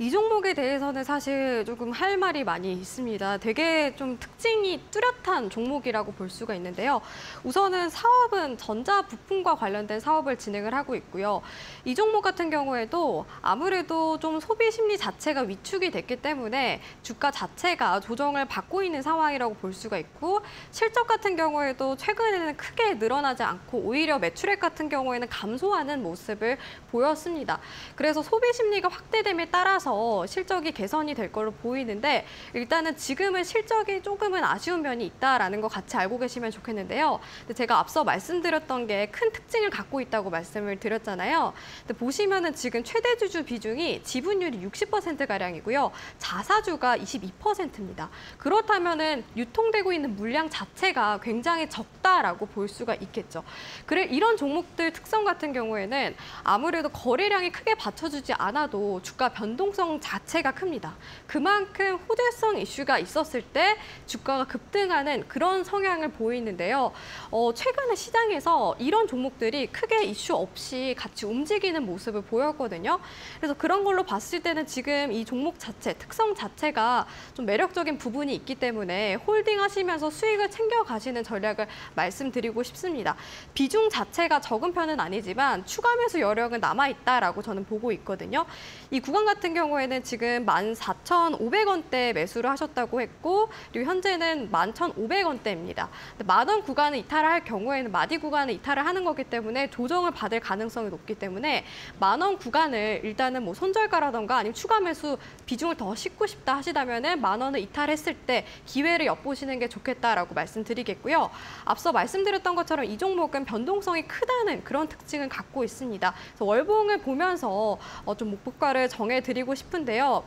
이 종목에 대해서는 사실 조금 할 말이 많이 있습니다. 되게 좀 특징이 뚜렷한 종목이라고 볼 수가 있는데요. 우선은 사업은 전자 부품과 관련된 사업을 진행을 하고 있고요. 이 종목 같은 경우에도 아무래도 좀 소비 심리 자체가 위축이 됐기 때문에 주가 자체가 조정을 받고 있는 상황이라고 볼 수가 있고 실적 같은 경우에도 최근에는 크게 늘어나지 않고 오히려 매출액 같은 경우에는 감소하는 모습을 보였습니다. 그래서 소비 심리가 확대됨에 따라서 실적이 개선이 될 걸로 보이는데 일단은 지금은 실적이 조금은 아쉬운 면이 있다라는 거 같이 알고 계시면 좋겠는데요. 제가 앞서 말씀드렸던 게 큰 특징을 갖고 있다고 말씀을 드렸잖아요. 보시면은 지금 최대 주주 비중이 지분율이 60% 가량이고요. 자사주가 22%입니다. 그렇다면은 유통되고 있는 물량 자체가 굉장히 적다라고 볼 수가 있겠죠. 그래 이런 종목들 특성 같은 경우에는 아무래도 거래량이 크게 받쳐주지 않아도 주가 변동 성 자체가 큽니다. 그만큼 호재성 이슈가 있었을 때 주가가 급등하는 그런 성향을 보이는데요. 어, 최근에 시장에서 이런 종목들이 크게 이슈 없이 같이 움직이는 모습을 보였거든요. 그래서 그런 걸로 봤을 때는 지금 이 종목 자체, 특성 자체가 좀 매력적인 부분이 있기 때문에 홀딩 하시면서 수익을 챙겨가시는 전략을 말씀드리고 싶습니다. 비중 자체가 적은 편은 아니지만 추가 매수 여력은 남아있다라고 저는 보고 있거든요. 이 구간 같은 경우 에는 지금 14,500원대 매수를 하셨다고 했고 그리고 현재는 11,500원대입니다. 만 원 구간을 이탈할 경우에는 마디 구간을 이탈을 하는 거기 때문에 조정을 받을 가능성이 높기 때문에 만 원 구간을 일단은 뭐 손절가라던가 아니면 추가 매수 비중을 더 싣고 싶다 하시다면은 만 원을 이탈했을 때 기회를 엿보시는 게 좋겠다라고 말씀드리겠고요. 앞서 말씀드렸던 것처럼 이 종목은 변동성이 크다는 그런 특징을 갖고 있습니다. 그래서 월봉을 보면서 어, 좀 목표가를 정해드리고 싶은데요.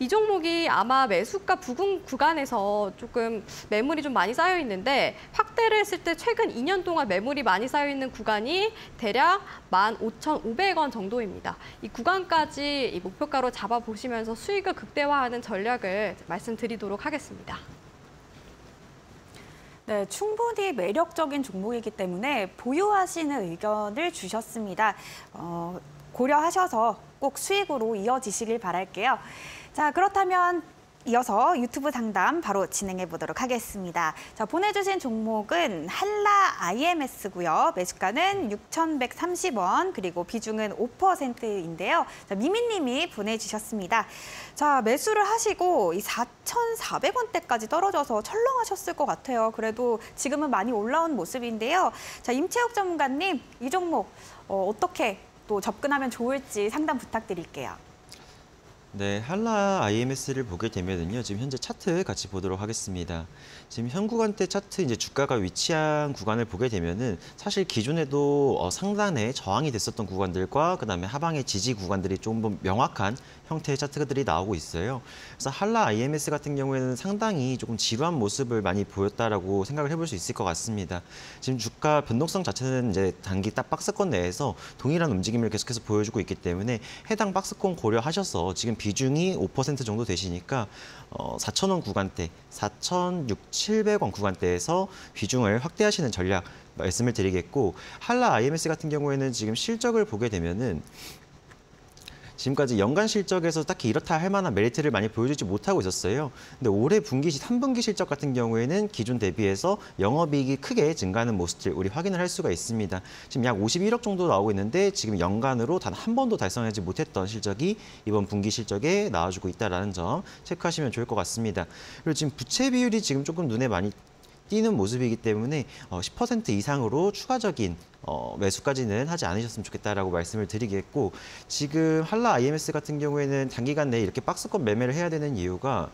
이 종목이 아마 매수가 부근 구간에서 조금 매물이 좀 많이 쌓여 있는데 확대를 했을 때 최근 2년 동안 매물이 많이 쌓여 있는 구간이 대략 15,500원 정도입니다. 이 구간까지 이 목표가로 잡아보시면서 수익을 극대화하는 전략을 말씀드리도록 하겠습니다. 네, 충분히 매력적인 종목이기 때문에 보유하시는 의견을 주셨습니다. 어, 고려하셔서 꼭 수익으로 이어지시길 바랄게요. 자, 그렇다면 이어서 유튜브 상담 바로 진행해 보도록 하겠습니다. 자, 보내주신 종목은 한라 IMS고요. 매수가는 6,130원, 그리고 비중은 5%인데요. 자, 미미님이 보내주셨습니다. 자, 매수를 하시고 이 4,400원대까지 떨어져서 철렁하셨을 것 같아요. 그래도 지금은 많이 올라온 모습인데요. 자, 임채욱 전문가님, 이 종목 어, 어떻게 또 접근하면 좋을지 상담 부탁드릴게요. 네, 한라 IMS를 보게 되면은요. 지금 현재 차트 같이 보도록 하겠습니다. 지금 현 구간대 차트 이제 주가가 위치한 구간을 보게 되면은 사실 기존에도 어, 상단에 저항이 됐었던 구간들과 그다음에 하방의 지지 구간들이 좀더 명확한 형태의 차트들이 나오고 있어요. 그래서 한라 IMS 같은 경우에는 상당히 조금 지루한 모습을 많이 보였다라고 생각을 해볼 수 있을 것 같습니다. 지금 주가 변동성 자체는 이제 단기 딱 박스권 내에서 동일한 움직임을 계속해서 보여주고 있기 때문에 해당 박스권 고려하셔서 지금 비중이 5% 정도 되시니까 어, 4,000원 구간대, 4,600원 구간대에서 비중을 확대하시는 전략 말씀을 드리겠고 한라 IMS 같은 경우에는 지금 실적을 보게 되면은 지금까지 연간 실적에서 딱히 이렇다 할 만한 메리트를 많이 보여주지 못하고 있었어요. 근데 올해 분기, 3분기 실적 같은 경우에는 기존 대비해서 영업이익이 크게 증가하는 모습들 우리 확인을 할 수가 있습니다. 지금 약 51억 정도 나오고 있는데 지금 연간으로 단 한 번도 달성하지 못했던 실적이 이번 분기 실적에 나와주고 있다는 점 체크하시면 좋을 것 같습니다. 그리고 지금 부채 비율이 지금 조금 눈에 많이 띄는 모습이기 때문에 10% 이상으로 추가적인 어, 매수까지는 하지 않으셨으면 좋겠다라고 말씀을 드리겠고 지금 한라 IMS 같은 경우에는 단기간 내에 이렇게 박스권 매매를 해야 되는 이유가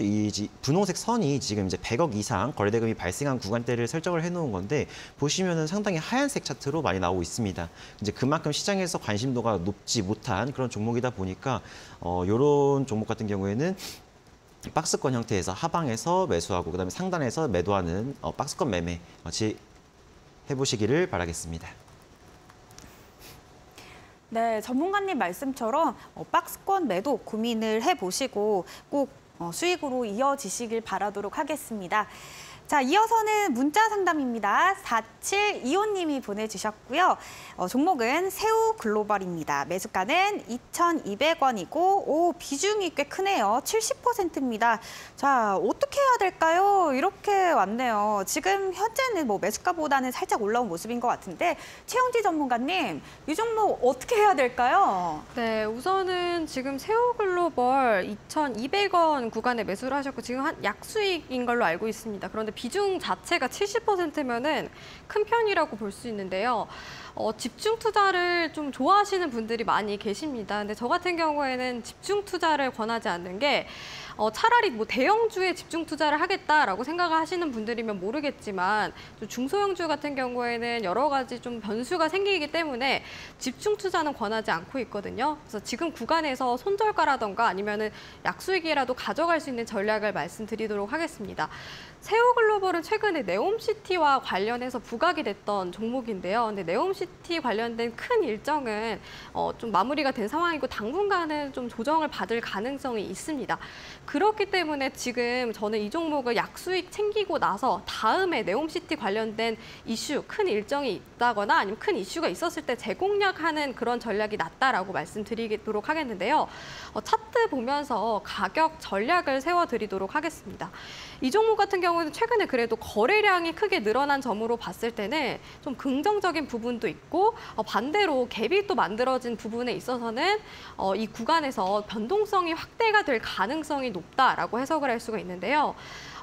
이 분홍색 선이 지금 이제 100억 이상 거래대금이 발생한 구간대를 설정을 해놓은 건데 보시면은 상당히 하얀색 차트로 많이 나오고 있습니다. 이제 그만큼 시장에서 관심도가 높지 못한 그런 종목이다 보니까 어, 이런 종목 같은 경우에는 박스권 형태에서 하방에서 매수하고 그다음에 상단에서 매도하는 어, 박스권 매매 같이 해보시기를 바라겠습니다. 네, 전문가님 말씀처럼 어, 박스권 매도 고민을 해보시고 꼭 어, 수익으로 이어지시길 바라도록 하겠습니다. 자, 이어서는 문자 상담입니다. 4725님이 보내주셨고요. 어, 종목은 새우 글로벌입니다. 매수가는 2,200원이고, 오, 비중이 꽤 크네요. 70%입니다. 자, 어떻게 해야 될까요? 이렇게 왔네요. 지금 현재는 뭐 매수가보다는 살짝 올라온 모습인 것 같은데, 최영지 전문가님, 이 종목 어떻게 해야 될까요? 네, 우선은 지금 새우 글로벌 2,200원 구간에 매수를 하셨고 지금 한 약수익인 걸로 알고 있습니다. 그런데 비중 자체가 70%면은 큰 편이라고 볼 수 있는데요. 어, 집중 투자를 좀 좋아하시는 분들이 많이 계십니다. 근데 저 같은 경우에는 집중 투자를 권하지 않는 게 어, 차라리 뭐 대형주에 집중 투자를 하겠다라고 생각을 하시는 분들이면 모르겠지만 중소형주 같은 경우에는 여러 가지 좀 변수가 생기기 때문에 집중 투자는 권하지 않고 있거든요. 그래서 지금 구간에서 손절가라던가 아니면은 약수익이라도 가져갈 수 있는 전략을 말씀드리도록 하겠습니다. 세우글로벌은 최근에 네옴시티와 관련해서 부각이 됐던 종목인데요. 근데 네옴시티 관련된 큰 일정은 어, 좀 마무리가 된 상황이고 당분간은 좀 조정을 받을 가능성이 있습니다. 그렇기 때문에 지금 저는 이 종목을 약수익 챙기고 나서 다음에 네옴시티 관련된 이슈, 큰 일정이 있다거나 아니면 큰 이슈가 있었을 때 재공략하는 그런 전략이 낫다라고 말씀드리도록 하겠는데요. 어, 차트 보면서 가격 전략을 세워드리도록 하겠습니다. 이 종목 같은 경우는 최근에 그래도 거래량이 크게 늘어난 점으로 봤을 때는 좀 긍정적인 부분도 있고 어, 반대로 갭이 또 만들어진 부분에 있어서는 어, 이 구간에서 변동성이 확대가 될 가능성이 높 다라고 해석을 할 수가 있는데요.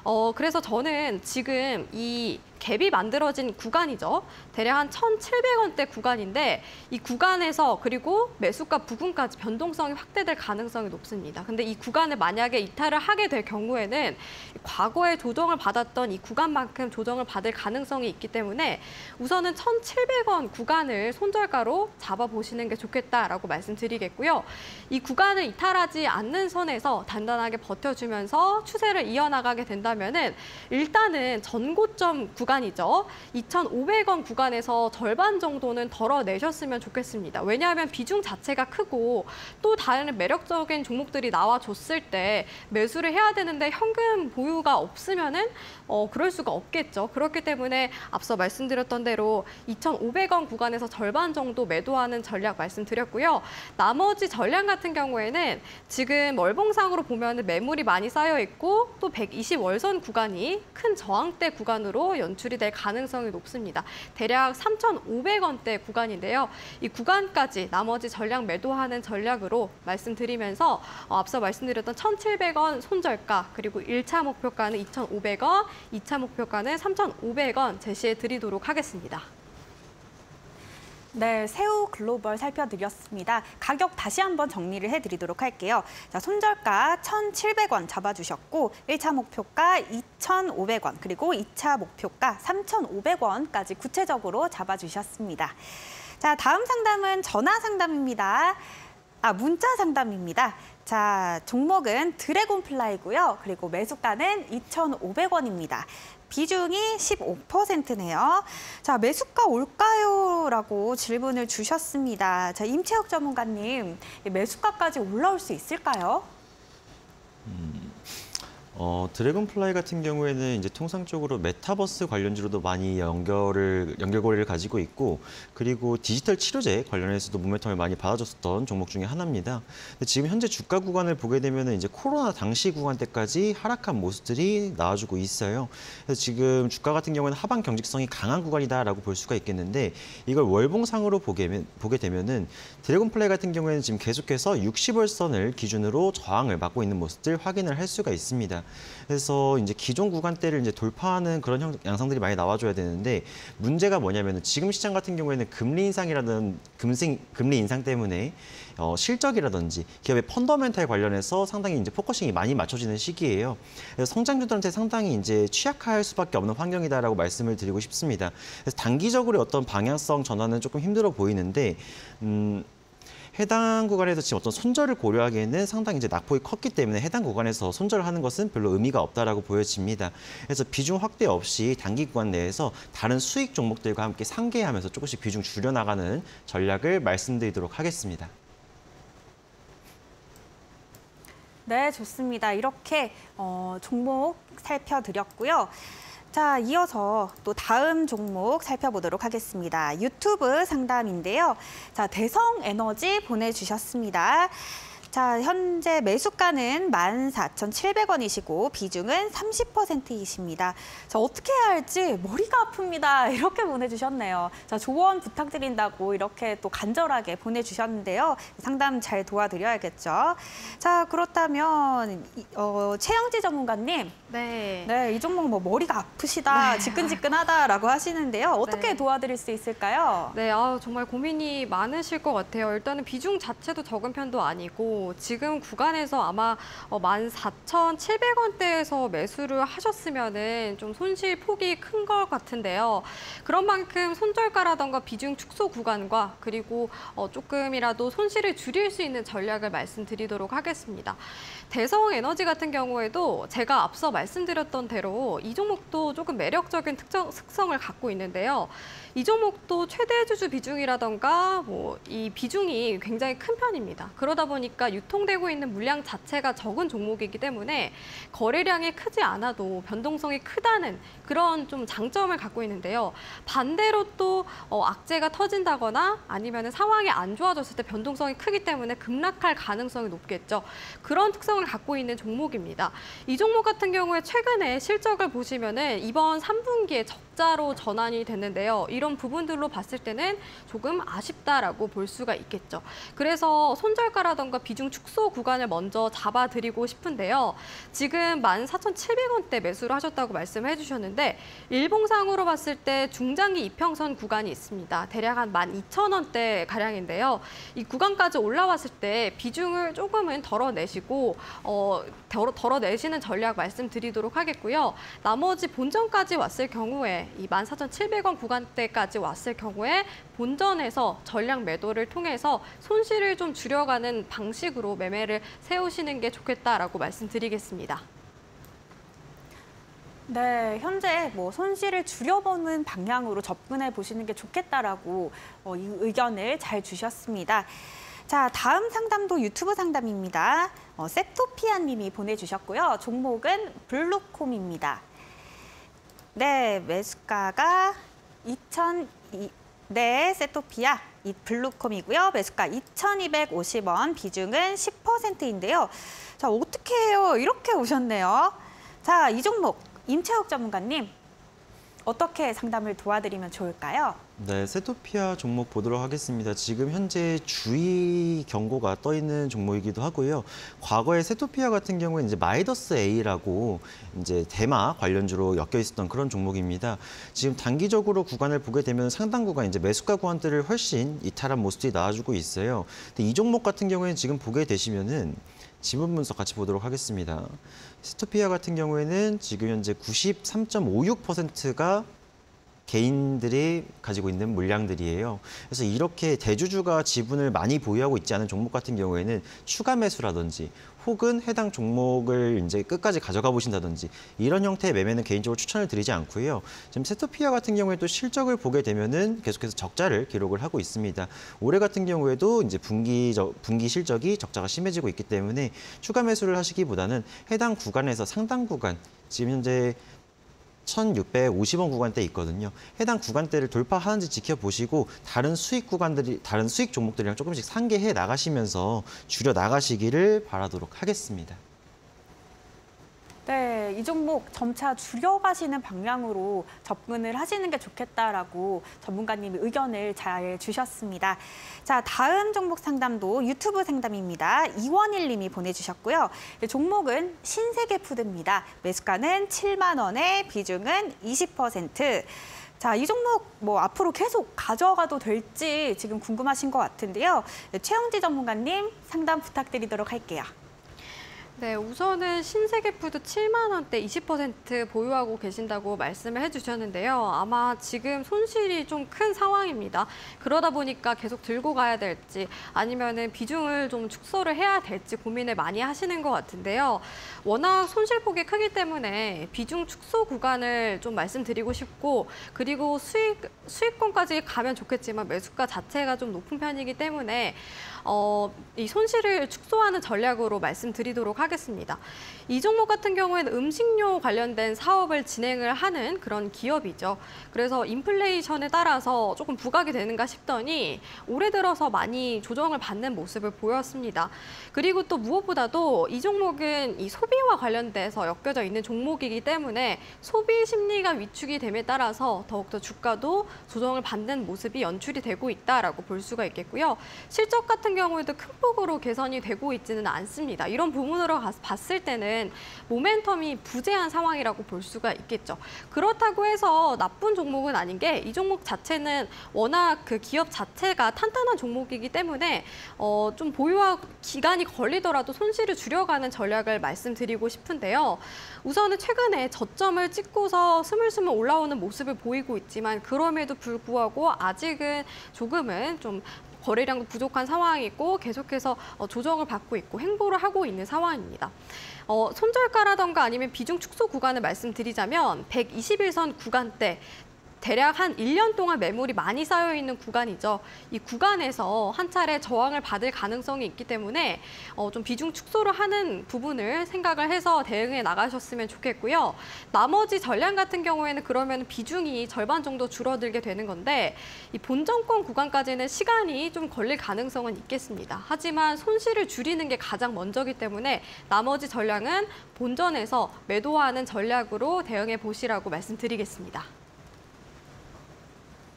어, 그래서 저는 지금 이 갭이 만들어진 구간이죠. 대략 한 1,700원대 구간인데 이 구간에서 그리고 매수가 부분까지 변동성이 확대될 가능성이 높습니다. 근데 이 구간을 만약에 이탈을 하게 될 경우에는 과거에 조정을 받았던 이 구간만큼 조정을 받을 가능성이 있기 때문에 우선은 1,700원 구간을 손절가로 잡아보시는 게 좋겠다라고 말씀드리겠고요. 이 구간을 이탈하지 않는 선에서 단단하게 버텨주면서 추세를 이어나가게 된다면 은 일단은 전고점 구간 이죠. 2,500원 구간에서 절반 정도는 덜어내셨으면 좋겠습니다. 왜냐하면 비중 자체가 크고 또 다른 매력적인 종목들이 나와줬을 때 매수를 해야 되는데 현금 보유가 없으면은 어, 그럴 수가 없겠죠. 그렇기 때문에 앞서 말씀드렸던 대로 2,500원 구간에서 절반 정도 매도하는 전략 말씀드렸고요. 나머지 전략 같은 경우에는 지금 월봉상으로 보면 매물이 많이 쌓여 있고 또 120월선 구간이 큰 저항대 구간으로 연 출이 될 가능성이 높습니다. 대략 3,500원대 구간인데요. 이 구간까지 나머지 전략 매도하는 전략으로 말씀드리면서 어, 앞서 말씀드렸던 1,700원 손절가 그리고 1차 목표가는 2,500원, 2차 목표가는 3,500원 제시해 드리도록 하겠습니다. 네, 새우 글로벌 살펴드렸습니다. 가격 다시 한번 정리를 해드리도록 할게요. 자, 손절가 1,700원 잡아주셨고 1차 목표가 2,500원 그리고 2차 목표가 3,500원까지 구체적으로 잡아주셨습니다. 자, 다음 상담은 전화 상담입니다. 아, 문자 상담입니다. 자, 종목은 드래곤 플라이고요. 그리고 매수가는 2,500원입니다. 비중이 15%네요. 자, 매수가 올까요? 라고 질문을 주셨습니다. 자, 임채혁 전문가님, 이 매수가까지 올라올 수 있을까요? 어, 드래곤플라이 같은 경우에는 이제 통상적으로 메타버스 관련주로도 많이 연결을 연결고리를 가지고 있고 그리고 디지털 치료제 관련해서도 모멘텀을 많이 받아줬었던 종목 중에 하나입니다. 근데 지금 현재 주가 구간을 보게 되면은 이제 코로나 당시 구간대까지 하락한 모습들이 나와주고 있어요. 그래서 지금 주가 같은 경우는 하방 경직성이 강한 구간이다라고 볼 수가 있겠는데 이걸 월봉상으로 보게, 보게 되면은 드래곤플라이 같은 경우에는 지금 계속해서 60월 선을 기준으로 저항을 맞고 있는 모습들 확인을 할 수가 있습니다. 그래서 이제 기존 구간대를 이제 돌파하는 그런 형, 양상들이 많이 나와줘야 되는데 문제가 뭐냐면은 지금 시장 같은 경우에는 금리 인상이라든 금생, 금리 인상 때문에 어, 실적이라든지 기업의 펀더멘탈 관련해서 상당히 이제 focusing이 많이 맞춰지는 시기예요. 그래서 성장주들한테 상당히 이제 취약할 수밖에 없는 환경이다라고 말씀을 드리고 싶습니다. 그래서 단기적으로 어떤 방향성 전환은 조금 힘들어 보이는데 음, 해당 구간에서 지금 어떤 손절을 고려하기에는 상당히 이제 낙폭이 컸기 때문에 해당 구간에서 손절을 하는 것은 별로 의미가 없다라고 보여집니다. 그래서 비중 확대 없이 단기 구간 내에서 다른 수익 종목들과 함께 상계하면서 조금씩 비중 줄여나가는 전략을 말씀드리도록 하겠습니다. 네, 좋습니다. 이렇게 어, 종목 살펴드렸고요. 자, 이어서 또 다음 종목 살펴보도록 하겠습니다. 유튜브 상담인데요. 자, 대성 에너지 보내주셨습니다. 자, 현재 매수가는 14,700원이시고 비중은 30%이십니다. 자, 어떻게 해야 할지 머리가 아픕니다. 이렇게 보내주셨네요. 자, 조언 부탁드린다고 이렇게 또 간절하게 보내주셨는데요. 상담 잘 도와드려야겠죠. 자, 그렇다면 이- 어, 최영지 전문가님, 네. 네, 이 종목 뭐 머리가 아프시다, 네. 지끈지끈하다라고 하시는데요. 어떻게 네. 도와드릴 수 있을까요? 네, 아, 정말 고민이 많으실 것 같아요. 일단은 비중 자체도 적은 편도 아니고 지금 구간에서 아마 어, 14,700원대에서 매수를 하셨으면은 좀 손실 폭이 큰 것 같은데요. 그런 만큼 손절가라던가 비중 축소 구간과 그리고 어, 조금이라도 손실을 줄일 수 있는 전략을 말씀드리도록 하겠습니다. 대성 에너지 같은 경우에도 제가 앞서 말씀드렸던 대로 이 종목도 조금 매력적인 특정 특성을 갖고 있는데요. 이 종목도 최대 주주 비중이라던가 뭐 이 비중이 굉장히 큰 편입니다. 그러다 보니까 유통되고 있는 물량 자체가 적은 종목이기 때문에 거래량이 크지 않아도 변동성이 크다는 그런 좀 장점을 갖고 있는데요. 반대로 또 어, 악재가 터진다거나 아니면 상황이 안 좋아졌을 때 변동성이 크기 때문에 급락할 가능성이 높겠죠. 그런 특성을 갖고 있는 종목입니다. 이 종목 같은 경우에 최근에 실적을 보시면은 이번 3분기에 적 적자로 전환이 됐는데요. 이런 부분들로 봤을 때는 조금 아쉽다라고 볼 수가 있겠죠. 그래서 손절가라던가 비중 축소 구간을 먼저 잡아드리고 싶은데요. 지금 14,700원대 매수를 하셨다고 말씀해 주셨는데 일봉상으로 봤을 때 중장기 이평선 구간이 있습니다. 대략 한 12,000원대 가량인데요. 이 구간까지 올라왔을 때 비중을 조금은 덜어내시고 어, 덜어, 덜어내시는 전략 말씀드리도록 하겠고요. 나머지 본전까지 왔을 경우에 이 14,700원 구간대까지 왔을 경우에 본전에서 전략 매도를 통해서 손실을 좀 줄여가는 방식으로 매매를 세우시는 게 좋겠다라고 말씀드리겠습니다. 네, 현재 뭐 손실을 줄여보는 방향으로 접근해 보시는 게 좋겠다라고 어, 이 의견을 잘 주셨습니다. 자, 다음 상담도 유튜브 상담입니다. 어, 세토피아 님이 보내주셨고요. 종목은 블루콤입니다. 네, 매수가가 2,000, 네, 세토피아 이 블루콤이고요. 매수가 2,250원, 비중은 10%인데요. 자, 어떻게 해요? 이렇게 오셨네요. 자, 이 종목 임채욱 전문가님 어떻게 상담을 도와드리면 좋을까요? 네, 세토피아 종목 보도록 하겠습니다. 지금 현재 주의 경고가 떠 있는 종목이기도 하고요. 과거에 세토피아 같은 경우는 이제 마이더스 A라고 이제 대마 관련주로 엮여 있었던 그런 종목입니다. 지금 단기적으로 구간을 보게 되면 상당 구간 이제 매수가 구간들을 훨씬 이탈한 모습들이 나와주고 있어요. 근데 이 종목 같은 경우에는 지금 보게 되시면은 지분 분석 같이 보도록 하겠습니다. 스토피아 같은 경우에는 지금 현재 93.56%가 개인들이 가지고 있는 물량들이에요. 그래서 이렇게 대주주가 지분을 많이 보유하고 있지 않은 종목 같은 경우에는 추가 매수라든지 혹은 해당 종목을 이제 끝까지 가져가 보신다든지 이런 형태의 매매는 개인적으로 추천을 드리지 않고요. 지금 세토피아 같은 경우에 또 실적을 보게 되면은 계속해서 적자를 기록을 하고 있습니다. 올해 같은 경우에도 이제 분기 분기 실적이 적자가 심해지고 있기 때문에 추가 매수를 하시기보다는 해당 구간에서 상당 구간 지금 현재 1,650원 구간대 있거든요. 해당 구간대를 돌파하는지 지켜보시고 다른 수익 구간들이 다른 수익 종목들이랑 조금씩 상계해 나가시면서 줄여 나가시기를 바라도록 하겠습니다. 네, 이 종목 점차 줄여가시는 방향으로 접근을 하시는 게 좋겠다라고 전문가님이 의견을 잘 주셨습니다. 자, 다음 종목 상담도 유튜브 상담입니다. 이원일 님이 보내주셨고요. 종목은 신세계 푸드입니다. 매수가는 7만 원에 비중은 20%. 자, 이 종목 뭐 앞으로 계속 가져가도 될지 지금 궁금하신 것 같은데요. 최영지 전문가님 상담 부탁드리도록 할게요. 네, 우선은 신세계 푸드 7만 원대 20% 보유하고 계신다고 말씀을 해주셨는데요. 아마 지금 손실이 좀 큰 상황입니다. 그러다 보니까 계속 들고 가야 될지 아니면은 비중을 좀 축소를 해야 될지 고민을 많이 하시는 것 같은데요. 워낙 손실폭이 크기 때문에 비중 축소 구간을 좀 말씀드리고 싶고 그리고 수익 수익권까지 가면 좋겠지만 매수가 자체가 좀 높은 편이기 때문에 어, 이 손실을 축소하는 전략으로 말씀드리도록 하겠습니다. 이 종목 같은 경우에는 음식료 관련된 사업을 진행을 하는 그런 기업이죠. 그래서 인플레이션에 따라서 조금 부각이 되는가 싶더니 올해 들어서 많이 조정을 받는 모습을 보였습니다. 그리고 또 무엇보다도 이 종목은 이 소비와 관련돼서 엮여져 있는 종목이기 때문에 소비 심리가 위축이 됨에 따라서 더욱더 주가도 조정을 받는 모습이 연출이 되고 있다라고 볼 수가 있겠고요. 실적 같은 경우에도 큰 폭으로 개선이 되고 있지는 않습니다. 이런 부분으로 봤을 때는 모멘텀이 부재한 상황이라고 볼 수가 있겠죠. 그렇다고 해서 나쁜 종목은 아닌 게 이 종목 자체는 워낙 그 기업 자체가 탄탄한 종목이기 때문에 어, 좀 보유와 기간이 걸리더라도 손실을 줄여가는 전략을 말씀드리고 싶은데요. 우선은 최근에 저점을 찍고서 스물스물 올라오는 모습을 보이고 있지만 그럼에도 불구하고 아직은 조금은 좀 거래량도 부족한 상황이고 계속해서 어, 조정을 받고 있고 행보를 하고 있는 상황입니다. 어, 손절가라던가 아니면 비중 축소 구간을 말씀드리자면 121선 구간대 대략 한 1년 동안 매물이 많이 쌓여 있는 구간이죠. 이 구간에서 한 차례 저항을 받을 가능성이 있기 때문에 어, 좀 비중 축소를 하는 부분을 생각을 해서 대응해 나가셨으면 좋겠고요. 나머지 전량 같은 경우에는 그러면 비중이 절반 정도 줄어들게 되는 건데 이 본정권 구간까지는 시간이 좀 걸릴 가능성은 있겠습니다. 하지만 손실을 줄이는 게 가장 먼저기 때문에 나머지 전량은 본전에서 매도하는 전략으로 대응해 보시라고 말씀드리겠습니다.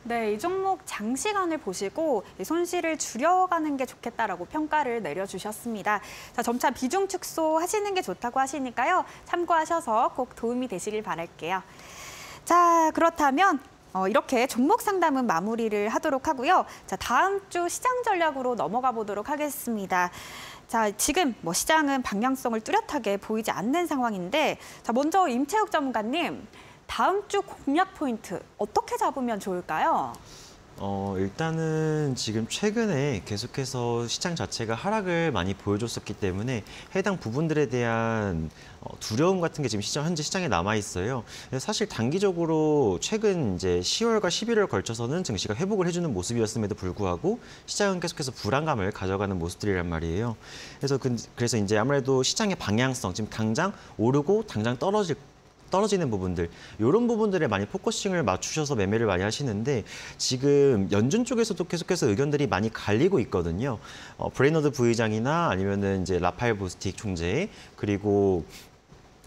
네, 이 종목 장시간을 보시고 이 손실을 줄여가는 게 좋겠다라고 평가를 내려주셨습니다. 자, 점차 비중 축소하시는 게 좋다고 하시니까요. 참고하셔서 꼭 도움이 되시길 바랄게요. 자, 그렇다면 어, 이렇게 종목 상담은 마무리를 하도록 하고요. 자, 다음 주 시장 전략으로 넘어가 보도록 하겠습니다. 자, 지금 뭐 시장은 방향성을 뚜렷하게 보이지 않는 상황인데, 자, 먼저 임채욱 전문가님, 다음 주 공략 포인트 어떻게 잡으면 좋을까요? 어, 일단은 지금 최근에 계속해서 시장 자체가 하락을 많이 보여줬었기 때문에 해당 부분들에 대한 어, 두려움 같은 게 지금 시장, 현재 시장에 남아 있어요. 사실 단기적으로 최근 이제 10월과 11월 걸쳐서는 증시가 회복을 해주는 모습이었음에도 불구하고 시장은 계속해서 불안감을 가져가는 모습들이란 말이에요. 그래서 그, 그래서 이제 아무래도 시장의 방향성 지금 당장 오르고 당장 떨어질 떨어지는 부분들 이런 부분들에 많이 focusing을 맞추셔서 매매를 많이 하시는데 지금 연준 쪽에서도 계속해서 의견들이 많이 갈리고 있거든요. 어, 브레이너드 부의장이나 아니면은 이제 라파엘 보스틱 총재 그리고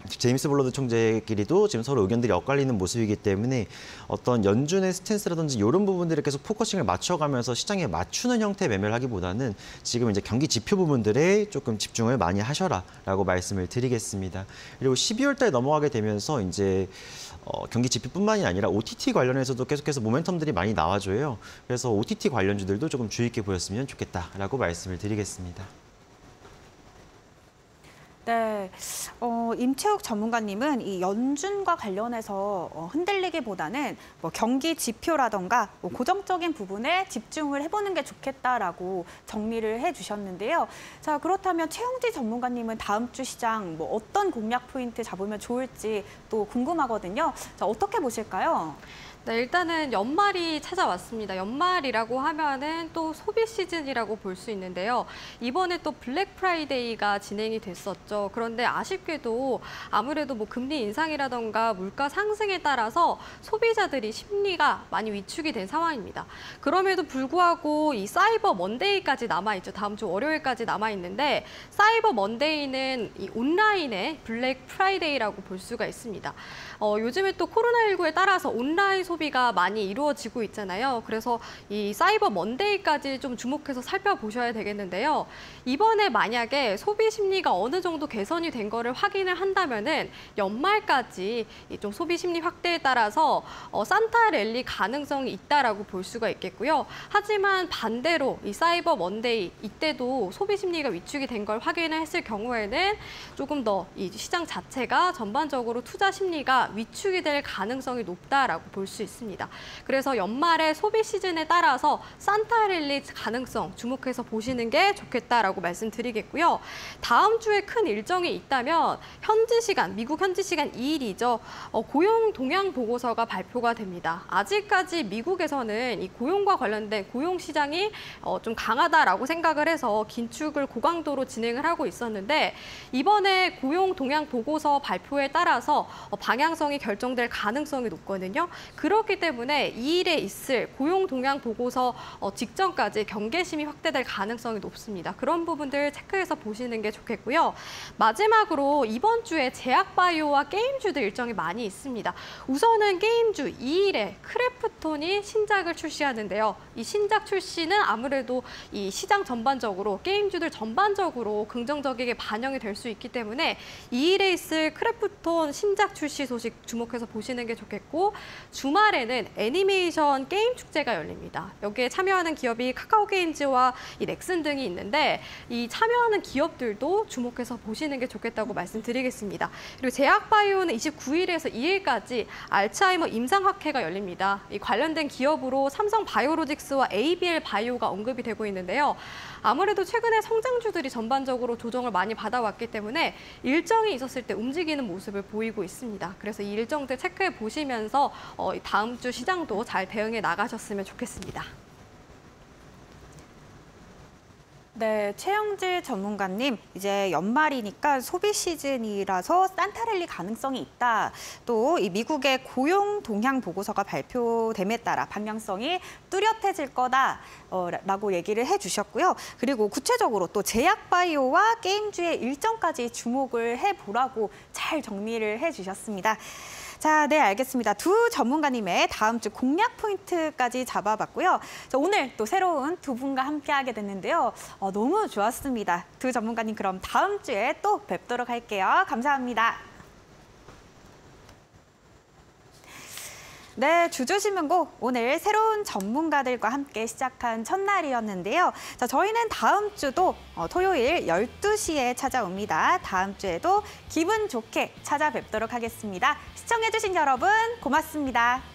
제임스 불러드 총재끼리도 지금 서로 의견들이 엇갈리는 모습이기 때문에 어떤 연준의 스탠스라든지 이런 부분들에 계속 focusing을 맞춰가면서 시장에 맞추는 형태의 매매를 하기보다는 지금 이제 경기 지표 부분들에 조금 집중을 많이 하셔라라고 말씀을 드리겠습니다. 그리고 12월 달 넘어가게 되면서 이제 어, 경기 지표뿐만이 아니라 OTT 관련해서도 계속해서 모멘텀들이 많이 나와줘요. 그래서 OTT 관련주들도 조금 주의 있게 보셨으면 좋겠다라고 말씀을 드리겠습니다. 네, 어, 임채욱 전문가님은 이 연준과 관련해서 어, 흔들리기보다는 뭐 경기 지표라던가 뭐 고정적인 부분에 집중을 해보는 게 좋겠다라고 정리를 해주셨는데요. 자 그렇다면 최영지 전문가님은 다음 주 시장 뭐 어떤 공략 포인트 잡으면 좋을지 또 궁금하거든요. 자 어떻게 보실까요? 네, 일단은 연말이 찾아왔습니다. 연말이라고 하면은 또 소비 시즌이라고 볼 수 있는데요. 이번에 또 블랙 프라이데이가 진행이 됐었죠. 그런데 아쉽게도 아무래도 뭐 금리 인상이라던가 물가 상승에 따라서 소비자들이 심리가 많이 위축이 된 상황입니다. 그럼에도 불구하고 이 사이버 먼데이까지 남아있죠. 다음 주 월요일까지 남아있는데 사이버 먼데이는 이 온라인의 블랙 프라이데이라고 볼 수가 있습니다. 어, 요즘에 또 코로나19에 따라서 온라인 소비가 많이 이루어지고 있잖아요. 그래서 이 사이버 먼데이까지 좀 주목해서 살펴보셔야 되겠는데요. 이번에 만약에 소비 심리가 어느 정도 개선이 된 거를 확인을 한다면은 연말까지 좀 소비 심리 확대에 따라서 어, 산타 랠리 가능성이 있다라고 볼 수가 있겠고요. 하지만 반대로 이 사이버 먼데이 이때도 소비 심리가 위축이 된 걸 확인을 했을 경우에는 조금 더 이 시장 자체가 전반적으로 투자 심리가 위축이 될 가능성이 높다라고 볼 수 있습니다. 그래서 연말에 소비 시즌에 따라서 산타 랠리 가능성 주목해서 보시는 게 좋겠다라고 말씀드리겠고요. 다음 주에 큰 일정이 있다면 현지 시간, 미국 현지 시간 2일이죠. 어, 고용 동향 보고서가 발표가 됩니다. 아직까지 미국에서는 이 고용과 관련된 고용 시장이 어, 좀 강하다라고 생각을 해서 긴축을 고강도로 진행을 하고 있었는데 이번에 고용 동향 보고서 발표에 따라서 어, 방향성이 결정될 가능성이 높거든요. 그 렇기 때문에 2일에 있을 고용 동향 보고서 어, 직전까지 경계심이 확대될 가능성이 높습니다. 그런 부분들 체크해서 보시는 게 좋겠고요. 마지막으로 이번 주에 제약바이오와 게임주들 일정이 많이 있습니다. 우선은 게임주 2일에 크래프톤이 신작을 출시하는데요. 이 신작 출시는 아무래도 이 시장 전반적으로 게임주들 전반적으로 긍정적이게 반영이 될 수 있기 때문에 2일에 있을 크래프톤 신작 출시 소식 주목해서 보시는 게 좋겠고 주말에는 애니메이션 게임 축제가 열립니다. 여기에 참여하는 기업이 카카오 게임즈와 이 넥슨 등이 있는데 이 참여하는 기업들도 주목해서 보시는 게 좋겠다고 말씀드리겠습니다. 그리고 제약바이오는 29일에서 2일까지 알츠하이머 임상학회가 열립니다. 이 관련된 기업으로 삼성 바이오로직스와 ABL 바이오가 언급이 되고 있는데요. 아무래도 최근에 성장주들이 전반적으로 조정을 많이 받아왔기 때문에 일정이 있었을 때 움직이는 모습을 보이고 있습니다. 그래서 이 일정들 체크해 보시면서 어, 다음 주 시장도 잘 대응해 나가셨으면 좋겠습니다. 네, 최영질 전문가님, 이제 연말이니까 소비 시즌이라서 산타랠리 가능성이 있다. 또 이 미국의 고용 동향 보고서가 발표됨에 따라 방향성이 뚜렷해질 거다라고 얘기를 해주셨고요. 그리고 구체적으로 또 제약바이오와 게임주의 일정까지 주목을 해보라고 잘 정리를 해주셨습니다. 자, 네, 알겠습니다. 두 전문가님의 다음 주 공략 포인트까지 잡아봤고요. 자, 오늘 또 새로운 두 분과 함께하게 됐는데요. 어, 너무 좋았습니다. 두 전문가님 그럼 다음 주에 또 뵙도록 할게요. 감사합니다. 네, 주주신문고 오늘 새로운 전문가들과 함께 시작한 첫날이었는데요. 자, 저희는 다음 주도 어, 토요일 12시에 찾아옵니다. 다음 주에도 기분 좋게 찾아뵙도록 하겠습니다. 시청해주신 여러분 고맙습니다.